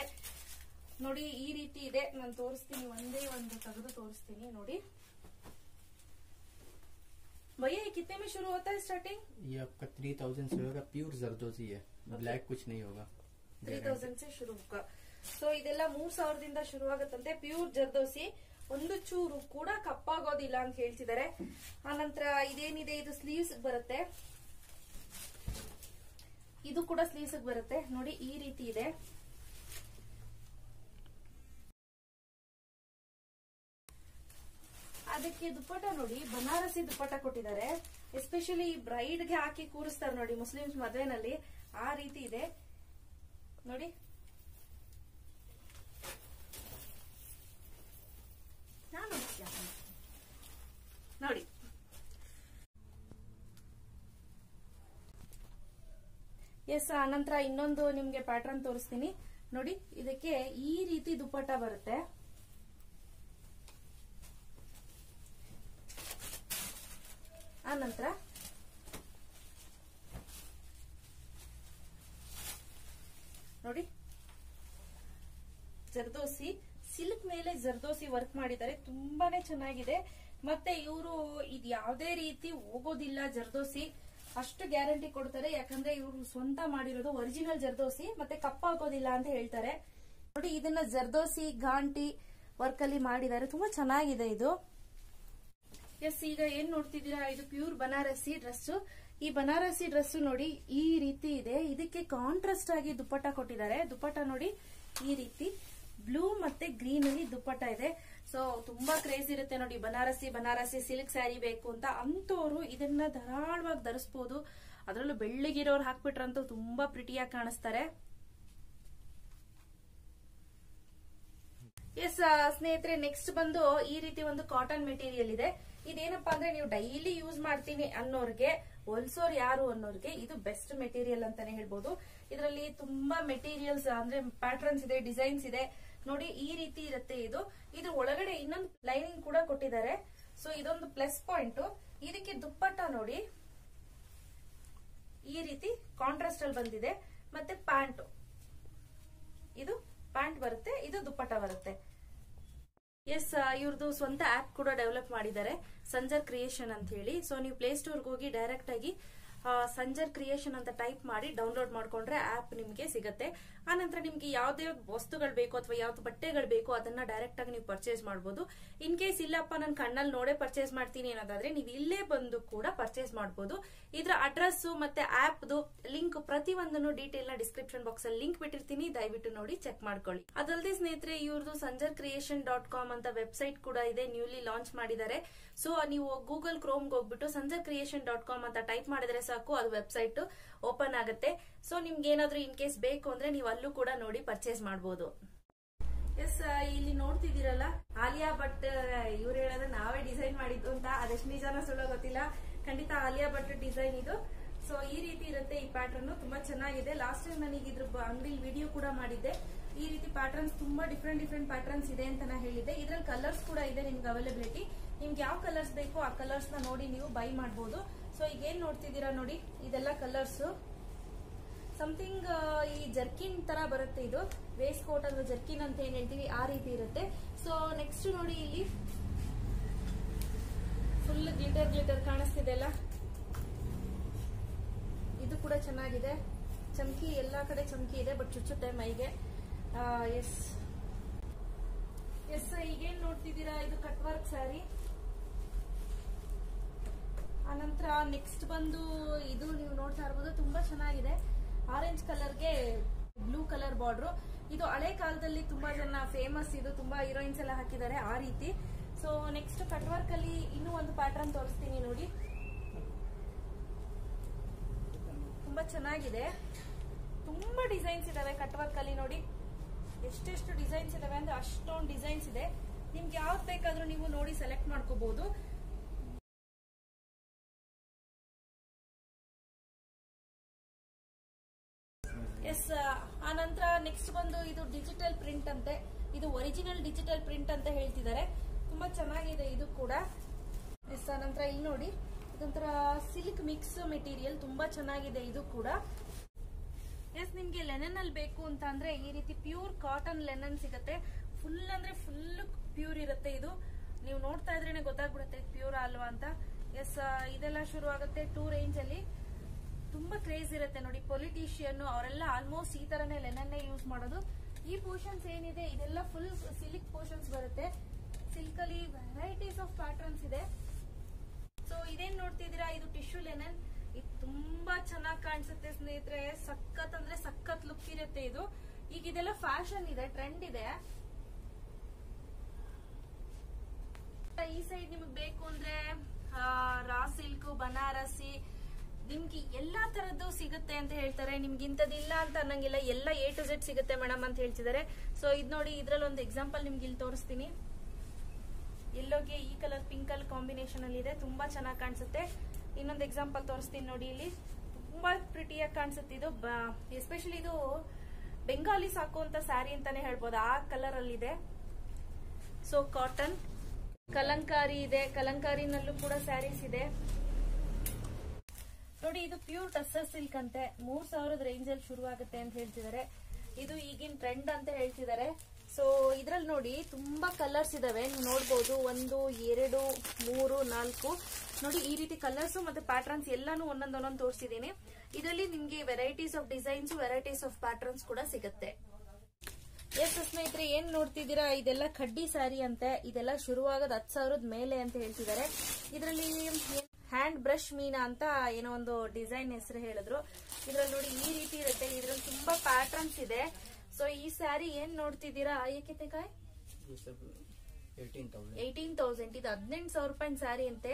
ನೋಡಿ ಈ ರೀತಿ ಇದೆ ನಾನು ತೋರಿಸ್ತೀನಿ ಒಂದೇ ಒಂದು ತೆಗೆದು ತೋರಿಸ್ತೀನಿ ನೋಡಿ भैया ये कितने में शुरू होता है स्टार्टिंग ये आपका थ्री थाउजेंड से होगा प्योर जरदोजी है ब्लैक कुछ नहीं होगा ತ್ರೀ ತೌಸಂಡ್ ಶುರು ಸೊ ಇದೆಲ್ಲ ಮೂರ್ ಸಾವಿರದಿಂದ ಶುರು ಆಗತ್ತಂತೆ ಪ್ಯೂರ್ ಜರ್ದೋಸಿ ಒಂದು ಚೂರು ಕೂಡ ಕಪ್ಪಾಗೋದಿಲ್ಲ ಅಂತ ಹೇಳ್ತಿದ್ದಾರೆ ಆನಂತರ ಇದೇನಿದೆ ಇದು ಸ್ಲೀವ್ಸ್ ಬರುತ್ತೆ ಇದು ಕೂಡ ಸ್ಲೀವ್ಸ್ ಬರುತ್ತೆ ನೋಡಿ ಈ ರೀತಿ ಇದೆ ಅದಕ್ಕೆ ದುಪ್ಪಟ ನೋಡಿ, ಬನಾರಸಿ ದುಪ್ಪಟ ಕೊಟ್ಟಿದ್ದಾರೆ. ಎಸ್ಪೆಷಲಿ ಬ್ರೈಡ್ಗೆ ಹಾಕಿ ಕೂರಿಸ್ತಾರೆ ನೋಡಿ, ಮುಸ್ಲಿಮ್ಸ್ ಮದ್ವೆನಲ್ಲಿ. ಆ ರೀತಿ ಇದೆ. ನೋಡಿ. ನಾನು ನೋಡಿ. ಎಸ್ ಆನಂತರ ಇನ್ನೊಂದು ನಿಮ್ಗೆ ಪ್ಯಾಟರ್ನ್ ತೋರಿಸ್ತೀನಿ. ನೋಡಿ, ಇದಕ್ಕೆ ಈ ರೀತಿ ದುಪ್ಪಟ್ಟ ಬರುತ್ತೆ. ಆನಂತರ ನೋಡಿ. ಜರ್ದೋಸಿ, ಸಿಲ್ಕ್ ಮೇಲೆ ಜರ್ದೋಸಿ ವರ್ಕ್ ಮಾಡಿದ್ದಾರೆ. ತುಂಬಾನೇ ಚೆನ್ನಾಗಿದೆ. ಮತ್ತೆ ಇವರು ಇದು ಯಾವುದೇ ರೀತಿ ಹೋಗೋದಿಲ್ಲ ಜರ್ದೋಸಿ. ಅಷ್ಟು ಗ್ಯಾರಂಟಿ ಕೊಡ್ತಾರೆ. ಯಾಕಂದ್ರೆ ಇವರು ಸ್ವಂತ ಮಾಡಿರೋದು ಒರಿಜಿನಲ್ ಜರ್ದೋಸಿ, ಮತ್ತೆ ಕಪ್ಪಾಗೋದಿಲ್ಲ ಅಂತ ಹೇಳ್ತಾರೆ. ನೋಡಿ, ಇದನ್ನ ಜರ್ದೋಸಿ ಗಾಂಟಿ ವರ್ಕ್ ಅಲ್ಲಿ ಮಾಡಿದ್ದಾರೆ. ತುಂಬಾ ಚೆನ್ನಾಗಿದೆ ಇದು. ಎಸ್, ಈಗ ಏನ್ ನೋಡ್ತಿದ್ದೀರಾ? ಇದು ಪ್ಯೂರ್ ಬನಾರಸಿ ಡ್ರೆಸ್ ಈ ಬನಾರಸಿ ಡ್ರೆಸ್ ನೋಡಿ ಈ ರೀತಿ ಇದೆ. ಇದಕ್ಕೆ ಕಾಂಟ್ರಾಸ್ಟ್ ಆಗಿ ದುಪ್ಪಟ್ಟ ಕೊಟ್ಟಿದ್ದಾರೆ. ದುಪ್ಪಟ್ಟ ನೋಡಿ ಈ ರೀತಿ. ಬ್ಲೂ ಮತ್ತೆ ಗ್ರೀನ್ ಅಲ್ಲಿ ದುಪ್ಪಟ್ಟ ಇದೆ. ಸೊ ತುಂಬಾ ಕ್ರೇಜ್ ಇರುತ್ತೆ ನೋಡಿ. ಬನಾರಸಿ ಬನಾರಸಿ ಸಿಲ್ಕ್ ಸ್ಯಾರಿ ಬೇಕು ಅಂತ ಅಂತವ್ರು ಇದನ್ನ ಧಾರಾಳವಾಗಿ ಧರಿಸಬಹುದು ಅದರಲ್ಲೂ ಬೆಳ್ಳಿಗಿರೋರು ಹಾಕ್ಬಿಟ್ರಂತೂ ತುಂಬಾ ಪ್ರಿಟಿಯಾಗಿ ಕಾಣಿಸ್ತಾರೆ. ಎಸ್ ಸ್ನೇಹಿತರೆ ನೆಕ್ಸ್ಟ್ ಬಂದು ಈ ರೀತಿ ಒಂದು ಕಾಟನ್ ಮೆಟೀರಿಯಲ್ ಇದೆ. ಇದೇನಪ್ಪಾ ಅಂದ್ರೆ ನೀವು ಡೈಲಿ ಯೂಸ್ ಮಾಡ್ತೀನಿ ಅನ್ನೋರ್ಗೆ, ಹೊಲ್ಸೋರ್ ಯಾರು ಅನ್ನೋರ್ಗೆ ಇದು ಬೆಸ್ಟ್ ಮೆಟೀರಿಯಲ್ ಅಂತಾನೆ ಹೇಳ್ಬೋದು. ಇದರಲ್ಲಿ ತುಂಬಾ ಮೆಟೀರಿಯಲ್ಸ್ ಅಂದ್ರೆ ಪ್ಯಾಟರ್ನ್ಸ್ ಇದೆ ಡಿಸೈನ್ಸ್ ಇದೆ. ನೋಡಿ, ಈ ರೀತಿ ಇರುತ್ತೆ ಇದು. ಇದ್ರ ಒಳಗಡೆ ಇನ್ನೊಂದು ಲೈನಿಂಗ್ ಕೂಡ ಕೊಟ್ಟಿದ್ದಾರೆ. ಸೊ ಇದೊಂದು ಪ್ಲಸ್ ಪಾಯಿಂಟ್ ಇದಕ್ಕೆ ದುಪ್ಪಟ್ಟ ನೋಡಿ. ಈ ರೀತಿ ಕಾಂಟ್ರಾಸ್ಟ್ ಅಲ್ಲಿ ಬಂದಿದೆ. ಮತ್ತೆ ಪ್ಯಾಂಟ್ ಇದು ಪ್ಯಾಂಟ್ ಬರುತ್ತೆ, ಇದು ದುಪ್ಪಟ್ಟ ಬರುತ್ತೆ. ಎಸ್ ಇವ್ರದ್ದು ಸ್ವಂತ ಆಪ್ ಕೂಡ ಡೆವಲಪ್ ಮಾಡಿದ್ದಾರೆ, ಸಂಜರ್ ಕ್ರಿಯೇಷನ್ ಅಂತ ಹೇಳಿ. ಸೊ ನೀವು ಪ್ಲೇ ಸ್ಟೋರ್ಗೆ ಹೋಗಿ ಡೈರೆಕ್ಟ್ ಆಗಿ ಸಂಜರ್ ಕ್ರಿಯೇಷನ್ ಅಂತ ಟೈಪ್ ಮಾಡಿ ಡೌನ್ಲೋಡ್ ಮಾಡ್ಕೊಂಡ್ರೆ ಆಪ್ ನಿಮಗೆ ಸಿಗುತ್ತೆ. ಆನಂತರ ನಿಮ್ಗೆ ಯಾವ್ದೇ ವಸ್ತುಗಳು ಬೇಕು ಅಥವಾ ಯಾವ್ದು ಬಟ್ಟೆಗಳು ಬೇಕು ಅದನ್ನ ಡೈರೆಕ್ಟ್ ಆಗಿ ನೀವು ಪರ್ಚೇಸ್ ಮಾಡಬಹುದು ಇನ್ ಕೇಸ್ ಇಲ್ಲಪ್ಪ, ನಾನು ಕಣ್ಣಲ್ಲಿ ನೋಡೇ ಪರ್ಚೇಸ್ ಮಾಡ್ತೀನಿ ಅನ್ನೋದಾದ್ರೆ ನೀವು ಇಲ್ಲೇ ಬಂದು ಕೂಡ ಪರ್ಚೇಸ್ ಮಾಡಬಹುದು ಇದ್ರ ಅಡ್ರೆಸ್ ಮತ್ತೆ ಆಪ್ದು ಲಿಂಕ್ ಪ್ರತಿ ಒಂದನ್ನು ಡೀಟೇಲ್ನ ಡಿಸ್ಕ್ರಿಪ್ಷನ್ ಬಾಕ್ಸ್ ಅಲ್ಲಿ ಲಿಂಕ್ ಬಿಟ್ಟಿರ್ತೀನಿ. ದಯವಿಟ್ಟು ನೋಡಿ ಚೆಕ್ ಮಾಡ್ಕೊಳ್ಳಿ. ಅದಲ್ಲದೆ ಸ್ನೇಹಿತರೆ ಇವ್ರದ್ದು ಸಂಜರ್ ಕ್ರಿಯೇಷನ್ ಡಾಟ್ ಕಾಮ್ ಅಂತ ವೆಬ್ಸೈಟ್ ಕೂಡ ಇದೆ ನ್ಯೂಲಿ ಲಾಂಚ್ ಮಾಡಿದ್ದಾರೆ. ಸೊ ನೀವು ಗೂಗಲ್ ಕ್ರೋಮ್ಗೆ ಹೋಗ್ಬಿಟ್ಟು ಸಂಜರ್ ಕ್ರಿಯೇಷನ್ ಡಾಟ್ ಕಾಮ್ ಅಂತ ಟೈಪ್ ಮಾಡಿದ್ರೆ ಸಾಕು, ಅದು ವೆಬ್ಸೈಟ್ ಓಪನ್ ಆಗುತ್ತೆ. ಸೊ ನಿಮ್ಗೆ ಏನಾದ್ರೂ ಇನ್ ಕೇಸ್ ಬೇಕು ಅಂದ್ರೆ ನೀವು ಅಲ್ಲೂ ಕೂಡ ನೋಡಿ ಪರ್ಚೇಸ್ ಮಾಡಬಹುದು ಎಸ್ ಇಲ್ಲಿ ನೋಡ್ತಿದ್ದೀರಲ್ಲ, ಆಲಿಯಾ ಭಟ್ ಇವ್ರು ಹೇಳಿದ್ರೆ ನಾವೇ ಡಿಸೈನ್ ಮಾಡಿದ್ದು ಅಂತ ಅದೆಷ್ಟು ನಿಜಾನ ಸುಳ್ಳು ಗೊತ್ತಿಲ್ಲ. ಖಂಡಿತ ಆಲಿಯಾ ಭಟ್ ಡಿಸೈನ್ ಇದು. ಸೊ ಈ ರೀತಿ ಇರುತ್ತೆ ಈ ಪ್ಯಾಟರ್ನ್ ತುಂಬಾ ಚೆನ್ನಾಗಿದೆ. ಲಾಸ್ಟ್ ಟೈಮ್ ನನಗೆ ಇದ್ರ ಅಂಗಡಿ ವಿಡಿಯೋ ಕೂಡ ಮಾಡಿದ್ದೆ. ಈ ರೀತಿ ಪ್ಯಾಟರ್ನ್ಸ್ ತುಂಬಾ ಡಿಫ್ರೆಂಟ್ ಡಿಫ್ರೆಂಟ್ ಪ್ಯಾಟರ್ನ್ಸ್ ಇದೆ ಅಂತ ನಾ ಹೇಳಿದ್ದೆ. ಇದ್ರಲ್ಲಿ ಕಲರ್ಸ್ ಕೂಡ ಇದೆ ನಿಮ್ಗೆ ಅವೈಲೇಬಿಲಿಟಿ ನಿಮ್ಗೆ ಯಾವ ಕಲರ್ಸ್ ಬೇಕು ಆ ಕಲರ್ಸ್ನ ನೋಡಿ ನೀವು ಬೈ ಮಾಡಬಹುದು ಸೊ ಈಗ ಏನ್ ನೋಡ್ತಿದ್ದೀರಾ ನೋಡಿ, ಇದೆಲ್ಲ ಕಲರ್ಸ್ ಸಮಥಿಂಗ್ ಈ ಜರ್ಕಿನ್ ತರ ಬರುತ್ತೆ ಇದು. ವೇಸ್ಟ್ ಕೋಟ್ ಅಂದ್ರೆ ಜರ್ಕಿನ್ ಅಂತ ಏನ್ ಹೇಳ್ತೀವಿ, ಆ ರೀತಿ ಇರುತ್ತೆ. ಸೊ ನೆಕ್ಸ್ಟ್ ನೋಡಿ ಇಲ್ಲಿ. ಫುಲ್ ಗ್ಲಿಟರ್ ಗ್ಲಿಟರ್ ಕಾಣಿಸ್ತಿದೆ ಅಲ್ಲ? ಇದು ಕೂಡ ಚೆನ್ನಾಗಿದೆ. ಚಮಕಿ, ಎಲ್ಲಾ ಕಡೆ ಚಮಕಿ ಇದೆ ಬಟ್ ಚುಚ್ಚುತ್ತೆ ಮೈಗೆ. ಎಸ್ ಎಸ್ ಈಗೇನ್ ನೋಡ್ತಿದ್ದೀರಾ? ಇದು ಕಟ್ ವರ್ಕ್ ಸ್ಯಾರಿ ಆನಂತರ ನೆಕ್ಸ್ಟ್ ಬಂದು, ಇದು ನೀವು ನೋಡ್ತಾ ಇರ್ಬೋದು, ತುಂಬಾ ಚೆನ್ನಾಗಿದೆ. ಆರೆಂಜ್ ಕಲರ್ಗೆ ಬ್ಲೂ ಕಲರ್ ಬಾರ್ಡರ್ ಇದು ಹಳೆ ಕಾಲದಲ್ಲಿ ತುಂಬಾ ಜನ ಫೇಮಸ್ ಇದು ತುಂಬಾ ಹೀರೋಯಿನ್ಸ್ ಎಲ್ಲ ಹಾಕಿದ್ದಾರೆ ಆ ರೀತಿ. ಸೊ ನೆಕ್ಸ್ಟ್ ಕಟ್ ವರ್ಕ್ ಅಲ್ಲಿ ಇನ್ನೂ ಒಂದು ಪ್ಯಾಟರ್ನ್ ತೋರಿಸ್ತೀನಿ ನೋಡಿ. ತುಂಬಾ ಚೆನ್ನಾಗಿದೆ. ತುಂಬಾ ಡಿಸೈನ್ಸ್ ಇದಾವೆ ಕಟ್ ವರ್ಕ್ ಅಲ್ಲಿ ನೋಡಿ. ಎಷ್ಟೆಷ್ಟು ಡಿಸೈನ್ಸ್ ಇದಾವೆ ಅಂದ್ರೆ ಅಷ್ಟೊಂದು ಡಿಸೈನ್ಸ್ ಇದೆ. ನಿಮ್ಗೆ ಯಾವ್ದು ಬೇಕಾದ್ರೂ ನೀವು ನೋಡಿ ಸೆಲೆಕ್ಟ್ ಮಾಡ್ಕೋಬಹುದು ಎಸ್, ಆ ನಂತರ ನೆಕ್ಸ್ಟ್ ಬಂದು ಇದು ಡಿಜಿಟಲ್ ಪ್ರಿಂಟ್ ಅಂತೆ. ಇದು ಒರಿಜಿನಲ್ ಡಿಜಿಟಲ್ ಪ್ರಿಂಟ್ ಅಂತ ಹೇಳ್ತಿದ್ದಾರೆ. ತುಂಬಾ ಚೆನ್ನಾಗಿದೆ ಇದು ಕೂಡ. ಎಸ್ ನಂತರ ಇಲ್ಲಿ ನೋಡಿ. ಇದೊಂಥರ ಸಿಲ್ಕ್ ಮಿಕ್ಸ್ ಮೆಟೀರಿಯಲ್ ತುಂಬಾ ಚೆನ್ನಾಗಿದೆ ಇದು ಕೂಡ. ಎಸ್, ನಿಮ್ಗೆ ಲೆನನ್ ಅಲ್ಲಿ ಬೇಕು ಅಂತ ಅಂದ್ರೆ ಈ ರೀತಿ ಪ್ಯೂರ್ ಕಾಟನ್ ಲೆನನ್ ಸಿಗತ್ತೆ. ಫುಲ್ ಅಂದ್ರೆ ಫುಲ್ ಪ್ಯೂರ್ ಇರುತ್ತೆ ಇದು. ನೀವು ನೋಡ್ತಾ ಇದ್ರೇನೆ ಗೊತ್ತಾಗ್ಬಿಡುತ್ತೆ ಪ್ಯೂರ್ ಅಲ್ವಾ ಅಂತ. ಎಸ್ ಇದೆಲ್ಲ ಶುರು ಆಗುತ್ತೆ ಟೂ ರೇಂಜ್ ಅಲ್ಲಿ. ತುಂಬಾ ಕ್ರೇಜ್ ಇರುತ್ತೆ ನೋಡಿ ಪೊಲಿಟಿಷಿಯನ್ ಅವರೆಲ್ಲ ಆಲ್ಮೋಸ್ಟ್ ಈ ತರನೇ ಲೆನನ್ನೇ ಯೂಸ್ ಮಾಡೋದು. ಈ ಪೋರ್ಷನ್ಸ್ ಏನಿದೆ, ಇದೆಲ್ಲ ಫುಲ್ ಸಿಲ್ಕ್ ಪೋರ್ಷನ್ಸ್ ಬರುತ್ತೆ. ಸಿಲ್ಕ್ ಅಲ್ಲಿ ವೆರೈಟೀಸ್ ಆಫ್ ಪ್ಯಾಟರ್ನ್ಸ್ ಇದೆ. ಸೊ ಇದೇನ್ ನೋಡ್ತಿದ್ದೀರಾ? ಇದು ಟಿಶ್ಯೂ ಲೆನನ್ ಇದು ತುಂಬಾ ಚೆನ್ನಾಗಿ ಕಾಣಿಸುತ್ತೆ ಸ್ನೇಹಿತರೆ. ಸಖತ್ ಅಂದ್ರೆ ಸಖತ್ ಲುಕ್ ಇರುತ್ತೆ ಇದು. ಈಗ ಇದೆಲ್ಲ ಫ್ಯಾಷನ್ ಇದೆ ಟ್ರೆಂಡ್ ಇದೆ. ಈ ಸೈಡ್ ನಿಮಗೆ ಬೇಕು ಅಂದ್ರೆ ರಾ ಸಿಲ್ಕ್ ಬನಾರಸಿ ನಿಮ್ಗೆ ಎಲ್ಲಾ ತರದ್ದು ಸಿಗುತ್ತೆ ಅಂತ ಹೇಳ್ತಾರೆ. ನಿಮ್ಗೆ ಇಂಥದ್ದಿಲ್ಲ ಅಂತ ಅನ್ನಂಗಿಲ್ಲ. ಎಲ್ಲ ಎ ಟು ಜೆಡ್ ಸಿಗುತ್ತೆ ಮೇಡಮ್ ಅಂತ ಹೇಳ್ತಿದ್ದಾರೆ. ಸೊ ಇದ್ ನೋಡಿ, ಇದ್ರಲ್ಲಿ ಒಂದು ಎಕ್ಸಾಂಪಲ್ ನಿಮ್ಗೆ ಇಲ್ಲಿ ತೋರಿಸ್ತೀನಿ. ಎಲ್ಲೋಗೆ ಈ ಕಲರ್ ಪಿಂಕ್ ಕಲರ್ ಕಾಂಬಿನೇಷನ್ ಅಲ್ಲಿ ಇದೆ. ತುಂಬಾ ಚೆನ್ನಾಗಿ ಕಾಣಿಸುತ್ತೆ. ಇನ್ನೊಂದು ಎಕ್ಸಾಂಪಲ್ ತೋರಿಸ್ತೀನಿ ನೋಡಿ ಇಲ್ಲಿ. ತುಂಬಾ ಪ್ರಿಟಿಯಾಗಿ ಕಾಣಿಸುತ್ತೆ ಇದು. ಎಸ್ಪೆಷಲಿ ಇದು ಬೆಂಗಾಲಿ ಸಾಕುವಂತ ಸ್ಯಾರಿ ಅಂತಾನೆ ಹೇಳ್ಬೋದು. ಆ ಕಲರ್ ಅಲ್ಲಿ ಇದೆ. ಸೊ ಕಾಟನ್ ಕಲಂಕಾರಿ ಇದೆ. ಕಲಂಕಾರಿನಲ್ಲೂ ಕೂಡ ಸ್ಯಾರೀಸ್ ಇದೆ. ನೋಡಿ, ಇದು ಪ್ಯೂರ್ ಟಸ್ಸರ್ ಸಿಲ್ಕ್ ಅಂತೆ. ಮೂರ್ ಸಾವಿರದ ರೇಂಜ್ ಅಲ್ಲಿ ಶುರು ಆಗುತ್ತೆ ಅಂತ ಹೇಳ್ತಿದ್ದಾರೆ. ಇದು ಈಗಿನ ಟ್ರೆಂಡ್ ಅಂತ ಹೇಳ್ತಿದ್ದಾರೆ. ಸೊ ಇದ್ರಲ್ಲಿ ನೋಡಿ, ತುಂಬಾ ಕಲರ್ಸ್ ಇದಾವೆ. ನೀವು ನೋಡ್ಬೋದು, ಒಂದು, ಎರಡು, ಮೂರು, ನಾಲ್ಕು. ನೋಡಿ, ಈ ರೀತಿ ಕಲರ್ಸ್ ಮತ್ತೆ ಪ್ಯಾಟರ್ನ್ಸ್ ಎಲ್ಲಾನು ಒಂದೊಂದ್ ಒಂದೊಂದು ತೋರಿಸಿದೀನಿ ಇದರಲ್ಲಿ ನಿಮ್ಗೆ varieties of designs varieties of patterns ಕೂಡ ಸಿಗುತ್ತೆ. ಎಸ್ ಸ್ನೇಹಿತರೆ, ಏನ್ ನೋಡ್ತಿದ್ದೀರಾ? ಇದೆಲ್ಲ ಕಡ್ಡಿ ಸ್ಯಾರಿ ಅಂತೆ. ಇದೆಲ್ಲ ಶುರುವಾಗದ ಹತ್ತು ಸಾವಿರದ ಮೇಲೆ ಅಂತ ಹೇಳ್ತಿದ್ದಾರೆ. ಇದರಲ್ಲಿ ಹ್ಯಾಂಡ್ ಬ್ರಷ್ ಮೀನಾ ಅಂತ ಏನೋ ಒಂದು ಡಿಸೈನ್ ಹೆಸರು ಹೇಳಿದ್ರು. ಇದ್ರಲ್ಲಿ ನೋಡಿ ಈ ರೀತಿ ಇರುತ್ತೆ. ಇದ್ರಲ್ಲಿ ತುಂಬಾ ಪ್ಯಾಟರ್ನ್ಸ್ ಇದೆ. ಸೊ ಈ ಸ್ಯಾರಿ ಏನ್ ನೋಡ್ತಿದ್ದೀರಾ? ಏಕೆ ಕಾಯ್ ಏಯ್ಟೀನ್ ತೌಸಂಡ್ ಇದು ಹದಿನೆಂಟು ಸಾವಿರ ರೂಪಾಯಿ ಸ್ಯಾರಿ ಅಂತೆ.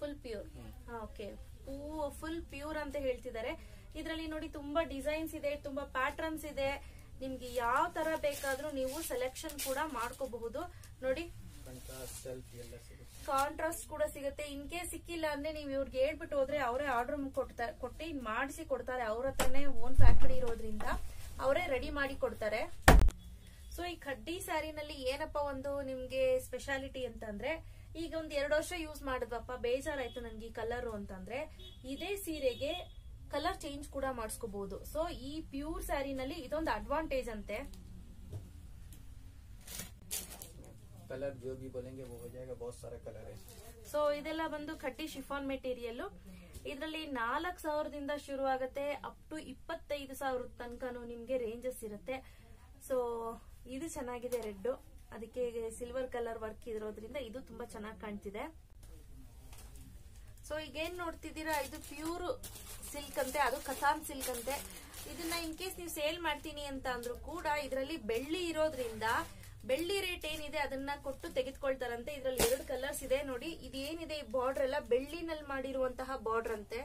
Full pure okay full pure ಅಂತ ಹೇಳ್ತಿದ್ದಾರೆ. ಇದರಲ್ಲಿ ನೋಡಿ ತುಂಬಾ ಡಿಸೈನ್ಸ್ ಇದೆ ತುಂಬಾ ಪ್ಯಾಟರ್ನ್ಸ್ ಇದೆ. ನಿಮ್ಗೆ ಯಾವ ತರ ಬೇಕಾದ್ರೂ ನೀವು ಸೆಲೆಕ್ಷನ್ ಕೂಡ ಮಾಡ್ಕೋಬಹುದು. ನೋಡಿ. ಕಾಂಟ್ರಾಸ್ಟ್ ಕೂಡ ಸಿಗುತ್ತೆ. ಇನ್ ಕೇಸ್ ಸಿಕ್ಕಿಲ್ಲ ಅಂದ್ರೆ ನೀವು ಇವ್ರಿಗೆ ಹೇಳ್ಬಿಟ್ಟು ಹೋದ್ರೆ ಅವರೇ ಆರ್ಡರ್ ಕೊಡ್ತಾರೆ ಕೊಟ್ಟು ಮಾಡಿಸಿ ಕೊಡ್ತಾರೆ. ಅವ್ರ ಹತ್ರನೇ ಓನ್ ಫ್ಯಾಕ್ಟರಿ ಇರೋದ್ರಿಂದ ಅವರೇ ರೆಡಿ ಮಾಡಿ ಕೊಡ್ತಾರೆ. ಸೊ ಈ ಕಡ್ಡಿ ಸ್ಯಾರಿನಲ್ಲಿ ಏನಪ್ಪ ಒಂದು ನಿಮ್ಗೆ ಸ್ಪೆಷಾಲಿಟಿ ಅಂತಂದ್ರೆ, ಈಗ ಒಂದ್ ಎರಡು ವರ್ಷ ಯೂಸ್ ಮಾಡಿದ್ವಪ್ಪ, ಬೇಜಾರಾಯ್ತು ನನ್ಗೆ ಈ ಕಲರ್ ಅಂತಂದ್ರೆ, ಇದೇ ಸೀರೆಗೆ ಕಲರ್ ಚೇಂಜ್ ಕೂಡ ಮಾಡಿಸ್ಕೋಬಹುದು ಸೊ ಈ ಪ್ಯೂರ್ ಸ್ಯಾರಿನಲ್ಲಿ ಇದೊಂದು ಅಡ್ವಾಂಟೇಜ್ ಅಂತೆ. कलर जो भी बोलेंगे वो हो जाएगा बहुत सारा कलर है ಸೊ ಇದೆಲ್ಲ ಬಂದು ಕಡ್ಡಿ ಶಿಫಾನ್ ಮೆಟೀರಿಯಲ್ ಇದರಲ್ಲಿ ನಾಲ್ಕು ಸಾವಿರದಿಂದ ಶುರು ಆಗುತ್ತೆ ಅಪ್ ಟು ಇಪ್ಪತ್ತೈದು ಸಾವಿರದ ತನಕನೂ ನಿಮ್ಗೆ ರೇಂಜಸ್ ಇರುತ್ತೆ ಸೊ ಇದು ಚೆನ್ನಾಗಿದೆ ರೆಡ್ ಅದಕ್ಕೆ ಸಿಲ್ವರ್ ಕಲರ್ ವರ್ಕ್ ಇರೋದ್ರಿಂದ ಇದು ತುಂಬಾ ಚೆನ್ನಾಗಿ ಕಾಣ್ತಿದೆ ಸೊ ಈಗ ಏನ್ ನೋಡ್ತಿದ್ದೀರಾ ಇದು ಪ್ಯೂರ್ ಸಿಲ್ಕ್ ಅಂತೆ ಅದು ಕಸಾನ್ ಸಿಲ್ಕ್ ಅಂತೆ ಇದನ್ನ ಇನ್ ಕೇಸ್ ನೀವು ಸೇಲ್ ಮಾಡ್ತೀನಿ ಅಂತ ಅಂದ್ರೂ ಕೂಡ ಇದರಲ್ಲಿ ಬೆಳ್ಳಿ ಇರೋದ್ರಿಂದ ಬೆಳ್ಳಿ ರೇಟ್ ಏನಿದೆ ಅದನ್ನ ಕೊಟ್ಟು ತೆಗೆದುಕೊಳ್ತಾರಂತೆ. ಇದ್ರಲ್ಲಿ ಎರಡು ಕಲರ್ಸ್ ಇದೆ ನೋಡಿ. ಇದು ಏನಿದೆ ಈ ಬಾರ್ಡರ್ ಎಲ್ಲ? ಬೆಳ್ಳಿನಲ್ಲಿ ಮಾಡಿರುವಂತಹ ಬಾರ್ಡರ್ ಅಂತೆ.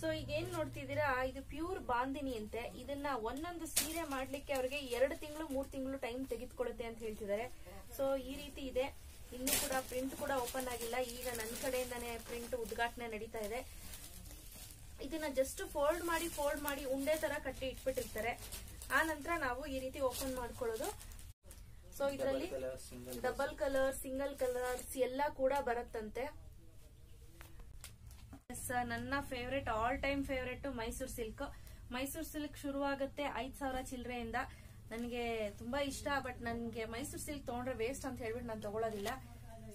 ಸೊ ಈಗ ಏನ್ ನೋಡ್ತಿದ್ದೀರಾ? ಇದು ಪ್ಯೂರ್ ಬಾಂದಿನಿ ಅಂತೆ. ಇದನ್ನ ಒಂದೊಂದು ಸೀರೆ ಮಾಡ್ಲಿಕ್ಕೆ ಅವ್ರಿಗೆ ಎರಡು ತಿಂಗಳು, ಮೂರ್ ತಿಂಗಳು ಟೈಮ್ ತೆಗೆದುಕೊಳ್ಳುತ್ತೆ ಅಂತ ಹೇಳ್ತಿದ್ದಾರೆ. ಸೊ ಈ ರೀತಿ ಇದೆ. ಇನ್ನು ಕೂಡ ಪ್ರಿಂಟ್ ಕೂಡ ಓಪನ್ ಆಗಿಲ್ಲ. ಈಗ ನನ್ನ ಕಡೆಯಿಂದಾನೆ ಪ್ರಿಂಟ್ ಉದ್ಘಾಟನೆ ನಡೀತಾ ಇದೆ. ಇದನ್ನ ಜಸ್ಟ್ ಫೋಲ್ಡ್ ಮಾಡಿ ಫೋಲ್ಡ್ ಮಾಡಿ ಉಂಡೆ ತರ ಕಟ್ಟಿ ಇಟ್ಬಿಟ್ಟಿರ್ತಾರೆ. ಆ ನಂತರ ನಾವು ಈ ರೀತಿ ಓಪನ್ ಮಾಡ್ಕೊಳ್ಳೋದು. ಸೊ ಇದರಲ್ಲಿ ಡಬಲ್ ಕಲರ್ ಸಿಂಗಲ್ ಕಲರ್ಸ್ ಎಲ್ಲ ಕೂಡ ಬರುತ್ತಂತೆ. ನನ್ನ favourite all time favourite Mysore silk Mysore silk ಶುರುವಾಗುತ್ತೆ ಐದ್ ಸಾವಿರ ಚಿಲ್ಲರೆಯಿಂದ ನನಗೆ ತುಂಬಾ ಇಷ್ಟ ಬಟ್ ನನಗೆ ಮೈಸೂರ್ ಸಿಲ್ಕ್ ತಗೊಂಡ್ರೆ ವೇಸ್ಟ್ ಅಂತ ಹೇಳ್ಬಿಟ್ಟು ನಾನು ತಗೊಳ್ಳೋದಿಲ್ಲ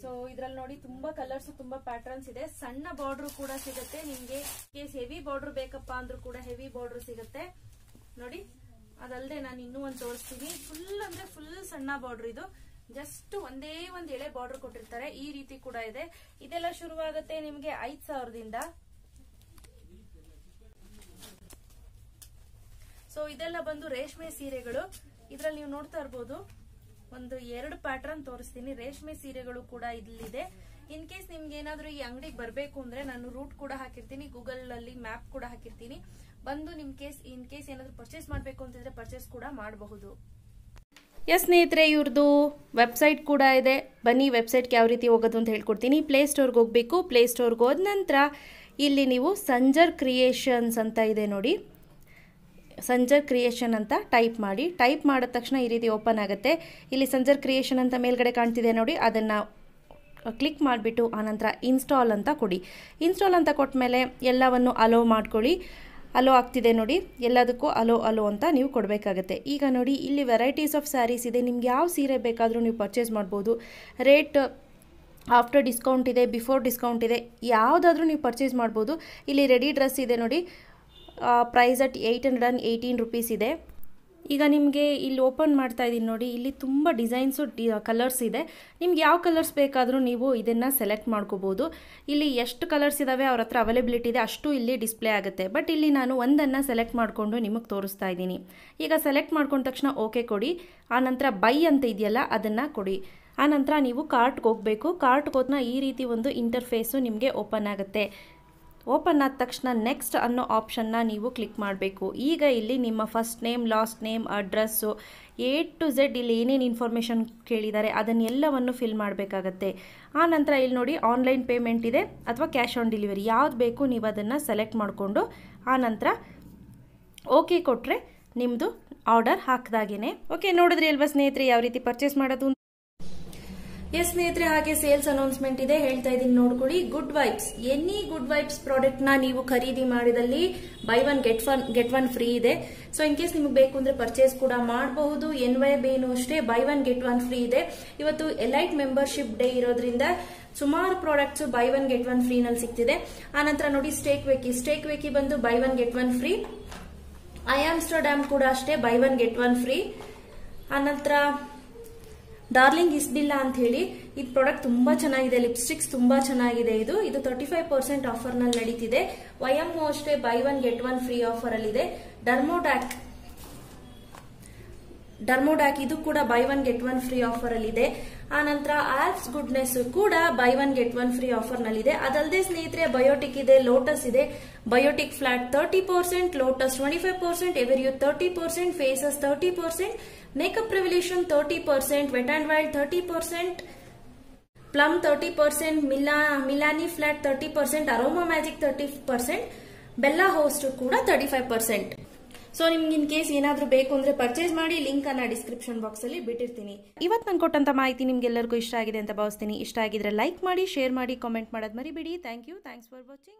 ಸೊ ಇದ್ರಲ್ಲಿ ನೋಡಿ ತುಂಬಾ ಕಲರ್ಸ್ ತುಂಬಾ ಪ್ಯಾಟರ್ನ್ಸ್ ಇದೆ. ಸಣ್ಣ ಬಾರ್ಡರ್ ಕೂಡ ಸಿಗುತ್ತೆ. ನಿಮ್ಗೆ ಕೇಸ್ ಹೆವಿ ಬಾರ್ಡರ್ ಬೇಕಪ್ಪ ಅಂದ್ರೂ ಕೂಡ ಹೆವಿ ಬಾರ್ಡರ್ ಸಿಗುತ್ತೆ. ನೋಡಿ. ಅದಲ್ಲದೆ ನಾನು ಇನ್ನೂ ಒಂದು ತೋರಿಸ್ತೀನಿ. ಫುಲ್ ಅಂದ್ರೆ ಫುಲ್ ಸಣ್ಣ ಬಾರ್ಡರ್ ಇದು. ಜಸ್ಟ್ ಒಂದೇ ಒಂದು ಎಳೆ ಬಾರ್ಡರ್ ಕೊಟ್ಟಿರ್ತಾರೆ. ಈ ರೀತಿ ಕೂಡ ಇದೆ. ಇದೆಲ್ಲ ಶುರುವಾಗುತ್ತೆ ನಿಮಗೆ ಐದ್ ಸಾವಿರದಿಂದ. ಸೊ ಇದೆಲ್ಲ ಬಂದು ರೇಷ್ಮೆ ಸೀರೆಗಳು. ಇದ್ರಲ್ಲಿ ನೀವು ನೋಡ್ತಾ ಇರ್ಬೋದು, ಒಂದು ಎರಡು ಪ್ಯಾಟರ್ನ್ ತೋರಿಸ್ತೀನಿ. ರೇಷ್ಮೆ ಸೀರೆಗಳು ಕೂಡ ಇಲ್ಲಿದೆ. ಇನ್ ಕೇಸ್ ನಿಮ್ಗೆ ಏನಾದ್ರೂ ಈ ಅಂಗಡಿಗೆ ಬರಬೇಕು ಅಂದ್ರೆ ನಾನು ರೂಟ್ ಕೂಡ ಹಾಕಿರ್ತೀನಿ. ಗೂಗಲ್ ಅಲ್ಲಿ ಮ್ಯಾಪ್ ಕೂಡ ಹಾಕಿರ್ತೀನಿ. ಬಂದು ನಿಮ್ ಕೇಸ್, ಇನ್ ಕೇಸ್ ಏನಾದ್ರು ಪರ್ಚೇಸ್ ಮಾಡಬೇಕು ಅಂತಿದ್ರೆ ಪರ್ಚೇಸ್ ಕೂಡ ಮಾಡಬಹುದು. ಎಸ್ ಸ್ನೇಹಿತರೆ ಇವ್ರದ್ದು ವೆಬ್ಸೈಟ್ ಕೂಡ ಇದೆ. ಬನ್ನಿ ವೆಬ್ಸೈಟ್ಗೆ ಯಾವ ರೀತಿ ಹೋಗೋದು ಅಂತ ಹೇಳ್ಕೊಡ್ತೀನಿ. ಪ್ಲೇ ಸ್ಟೋರ್ಗೆ ಹೋಗಬೇಕು. ಪ್ಲೇ ಸ್ಟೋರ್ಗೆ ಹೋದ ನಂತರ ಇಲ್ಲಿ ನೀವು ಸಂಜರ್ ಕ್ರಿಯೇಷನ್ಸ್ ಅಂತ ಇದೆ ನೋಡಿ. ಸಂಜರ್ ಕ್ರಿಯೇಷನ್ ಅಂತ ಟೈಪ್ ಮಾಡಿ. ಟೈಪ್ ಮಾಡಿದ ತಕ್ಷಣ ಈ ರೀತಿ ಓಪನ್ ಆಗುತ್ತೆ. ಇಲ್ಲಿ ಸಂಜರ್ ಕ್ರಿಯೇಷನ್ ಅಂತ ಮೇಲ್ಗಡೆ ಕಾಣ್ತಿದೆ ನೋಡಿ. ಅದನ್ನು ಕ್ಲಿಕ್ ಮಾಡಿಬಿಟ್ಟು ಆನಂತರ ಇನ್ಸ್ಟಾಲ್ ಅಂತ ಕೊಡಿ. ಇನ್ಸ್ಟಾಲ್ ಅಂತ ಕೊಟ್ಟ ಮೇಲೆ ಎಲ್ಲವನ್ನು ಅಲೋ ಮಾಡ್ಕೊಳ್ಳಿ. ಅಲೋ ಆಗ್ತಿದೆ ನೋಡಿ. ಎಲ್ಲದಕ್ಕೂ ಅಲೋ ಅಲೋ ಅಂತ ನೀವು ಕೊಡಬೇಕಾಗತ್ತೆ. ಈಗ ನೋಡಿ, ಇಲ್ಲಿ ವೆರೈಟೀಸ್ ಆಫ್ ಸ್ಯಾರೀಸ್ ಇದೆ. ನಿಮ್ಗೆ ಯಾವ ಸೀರೆ ಬೇಕಾದರೂ ನೀವು ಪರ್ಚೇಸ್ ಮಾಡ್ಬೋದು. ರೇಟ್ ಆಫ್ಟರ್ ಡಿಸ್ಕೌಂಟ್ ಇದೆ ಬಿಫೋರ್ ಡಿಸ್ಕೌಂಟ್ ಇದೆ, ಯಾವುದಾದ್ರೂ ನೀವು ಪರ್ಚೇಸ್ ಮಾಡ್ಬೋದು. ಇಲ್ಲಿ ರೆಡಿ ಡ್ರೆಸ್ ಇದೆ ನೋಡಿ. Price at eight hundred and eighteen rupees ಇದೆ. ಈಗ ನಿಮಗೆ ಇಲ್ಲಿ ಓಪನ್ ಮಾಡ್ತಾ ಇದ್ದೀನಿ ನೋಡಿ, ಇಲ್ಲಿ ತುಂಬ ಡಿಸೈನ್ಸು ಡಿ ಕಲರ್ಸ್ ಇದೆ. ನಿಮ್ಗೆ ಯಾವ ಕಲರ್ಸ್ ಬೇಕಾದರೂ ನೀವು ಇದನ್ನು ಸೆಲೆಕ್ಟ್ ಮಾಡ್ಕೋಬೋದು. ಇಲ್ಲಿ ಎಷ್ಟು ಕಲರ್ಸ್ ಇದ್ದಾವೆ ಅವ್ರ ಹತ್ರ ಅವೈಲೇಬಿಲಿಟಿ ಇದೆ, ಅಷ್ಟು ಇಲ್ಲಿ ಡಿಸ್ಪ್ಲೇ ಆಗುತ್ತೆ. ಬಟ್ ಇಲ್ಲಿ ನಾನು ಒಂದನ್ನು ಸೆಲೆಕ್ಟ್ ಮಾಡಿಕೊಂಡು ನಿಮಗೆ ತೋರಿಸ್ತಾ ಇದ್ದೀನಿ. ಈಗ ಸೆಲೆಕ್ಟ್ ಮಾಡ್ಕೊಂಡ ತಕ್ಷಣ ಓಕೆ ಕೊಡಿ. ಆನಂತರ ಬೈ ಅಂತ ಇದೆಯಲ್ಲ, ಅದನ್ನು ಕೊಡಿ. ಆನಂತರ ನೀವು ಕಾರ್ಟ್ಗೆ ಹೋಗಬೇಕು. ಕಾರ್ಟ್ಗೆ ಹೋದ್ನ ಈ ರೀತಿ ಒಂದು ಇಂಟರ್ಫೇಸು ನಿಮಗೆ ಓಪನ್ ಆಗುತ್ತೆ. ಓಪನ್ ಆದ ತಕ್ಷಣ ನೆಕ್ಸ್ಟ್ ಅನ್ನೋ ಆಪ್ಷನ್ನ ನೀವು ಕ್ಲಿಕ್ ಮಾಡಬೇಕು. ಈಗ ಇಲ್ಲಿ ನಿಮ್ಮ first name, last name, address, A to Z ಇಲ್ಲಿ ಏನೇನು ಇನ್ಫಾರ್ಮೇಷನ್ ಕೇಳಿದ್ದಾರೆ ಅದನ್ನೆಲ್ಲವನ್ನು ಫಿಲ್ ಮಾಡಬೇಕಾಗತ್ತೆ. ಆ ನಂತರ ಇಲ್ಲಿ ನೋಡಿ ಆನ್ಲೈನ್ ಪೇಮೆಂಟ್ ಇದೆ ಅಥವಾ ಕ್ಯಾಶ್ ಆನ್ ಡೆಲಿವರಿ ಯಾವ್ದು ಬೇಕು ನೀವು ಅದನ್ನು ಸೆಲೆಕ್ಟ್ ಮಾಡಿಕೊಂಡು ಆ ನಂತರ ಓಕೆ ಕೊಟ್ಟರೆ ನಿಮ್ಮದು ಆರ್ಡರ್ ಹಾಕಿದಾಗೇ ಓಕೆ, ನೋಡಿದ್ರಿ ಅಲ್ವಾ ಸ್ನೇಹಿತರೆ, ಯಾವ ರೀತಿ ಪರ್ಚೇಸ್ ಮಾಡೋದು ಎಸ್ ಸ್ನೇಹಿತರೆ, ಹಾಗೆ ಸೇಲ್ಸ್ ಅನೌನ್ಸ್ಮೆಂಟ್ ಇದೆ. ಹೇಳ್ತಾ ಇದೀನಿ ನೋಡ್ಕೊಳ್ಳಿ. Good vibes any good vibes ಪ್ರಾಡಕ್ಟ್ನ ನೀವು ಖರೀದಿ ಮಾಡಿದಲ್ಲಿ buy one get one get one free ಇದೆ. ಸೊ ಇನ್ ಕೇಸ್ ನಿಮ್ಗೆ ಬೇಕು ಅಂದ್ರೆ ಪರ್ಚೇಸ್ ಕೂಡ ಮಾಡಬಹುದು. ಎನ್ ವೈ ಬೇನು ಅಷ್ಟೇ buy one get one free ಇದೆ. ಇವತ್ತು ಎಲೈಟ್ ಮೆಂಬರ್ಶಿಪ್ ಡೇ ಇರೋದ್ರಿಂದ ಸುಮಾರು products buy one get one free ನಲ್ಲಿ ಸಿಗ್ತಿದೆ. ಆನಂತರ ನೋಡಿ ಸ್ಟೇಕ್ ವೇಕಿ ಸ್ಟೇಕ್ ವೇಕಿ ಬಂದು buy one get one free ಐಆಮ್ಸ್ಟರ್ಡ್ಯಾಮ್ ಕೂಡ ಅಷ್ಟೇ buy one get one free ಆನಂತರ ಡಾರ್ಲಿಂಗ್ ಇಸ್ಬಿಲ್ಲ ಅಂತ ಹೇಳಿ ಇದು ಪ್ರಾಡಕ್ಟ್ ತುಂಬಾ ಚೆನ್ನಾಗಿದೆ ಲಿಪ್ಸ್ಟಿಕ್ಸ್ ತುಂಬಾ ಚೆನ್ನಾಗಿದೆ ಇದು. ಇದು ತರ್ಟಿ ಫೈವ್ ಪರ್ಸೆಂಟ್ ಆಫರ್ನಲ್ಲಿ ನಡೀತಿದೆ. ವೈಎಂ ಅಷ್ಟೇ buy one get one free offer ಅಲ್ಲಿ ಇದೆ ಡರ್ಮೋಡ್ಯಾಕ್ ಡರ್ಮೋಡ್ಯಾಕ್ ಇದು ಕೂಡ buy one get one free offer ಅಲ್ಲಿ ಇದೆ ಆ ನಂತರ ಆಲ್ಸ್ ಗುಡ್ನೆಸ್ ಕೂಡ buy one get one free offer ನಲ್ಲಿದೆ ಅದಲ್ಲದೆ ಸ್ನೇಹಿತರೆ ಬಯೋಟಿಕ್ ಇದೆ ಲೋಟಸ್ ಇದೆ. Biotique flat thirty percent Lotus twenty five percent Everyuth thirty percent Faces thirty percent and wild thirty percent Plum thirty percent Mila Milani flat thirty percent Aroma Magic thirty percent Bella host ಕೂಡ thirty five percent so ನಿಮ್ಗೆ in case ಏನಾದರೂ ಬೇಕು ಅಂದ್ರೆ purchase ಮಾಡಿ link ಅನ್ನ description box ಅಲ್ಲಿ ಬಿಟ್ಟಿರ್ತೀನಿ. ಇವತ್ತು ನಾನು ಕೊಟ್ಟಂತ ಮಾಹಿತಿ ನಿಮ್ಗೆಲ್ಲರಿಗೂ ಇಷ್ಟ ಆಗಿದೆ ಅಂತ ಭಾವಿಸ್ತೀನಿ. ಇಷ್ಟ ಆಗಿದ್ರೆ ಲೈಕ್ ಮಾಡಿ ಶೇರ್ ಮಾಡಿ ಕಾಮೆಂಟ್ ಮಾಡೋದು ಮರಿಬೇಡಿ. Thank you thanks for watching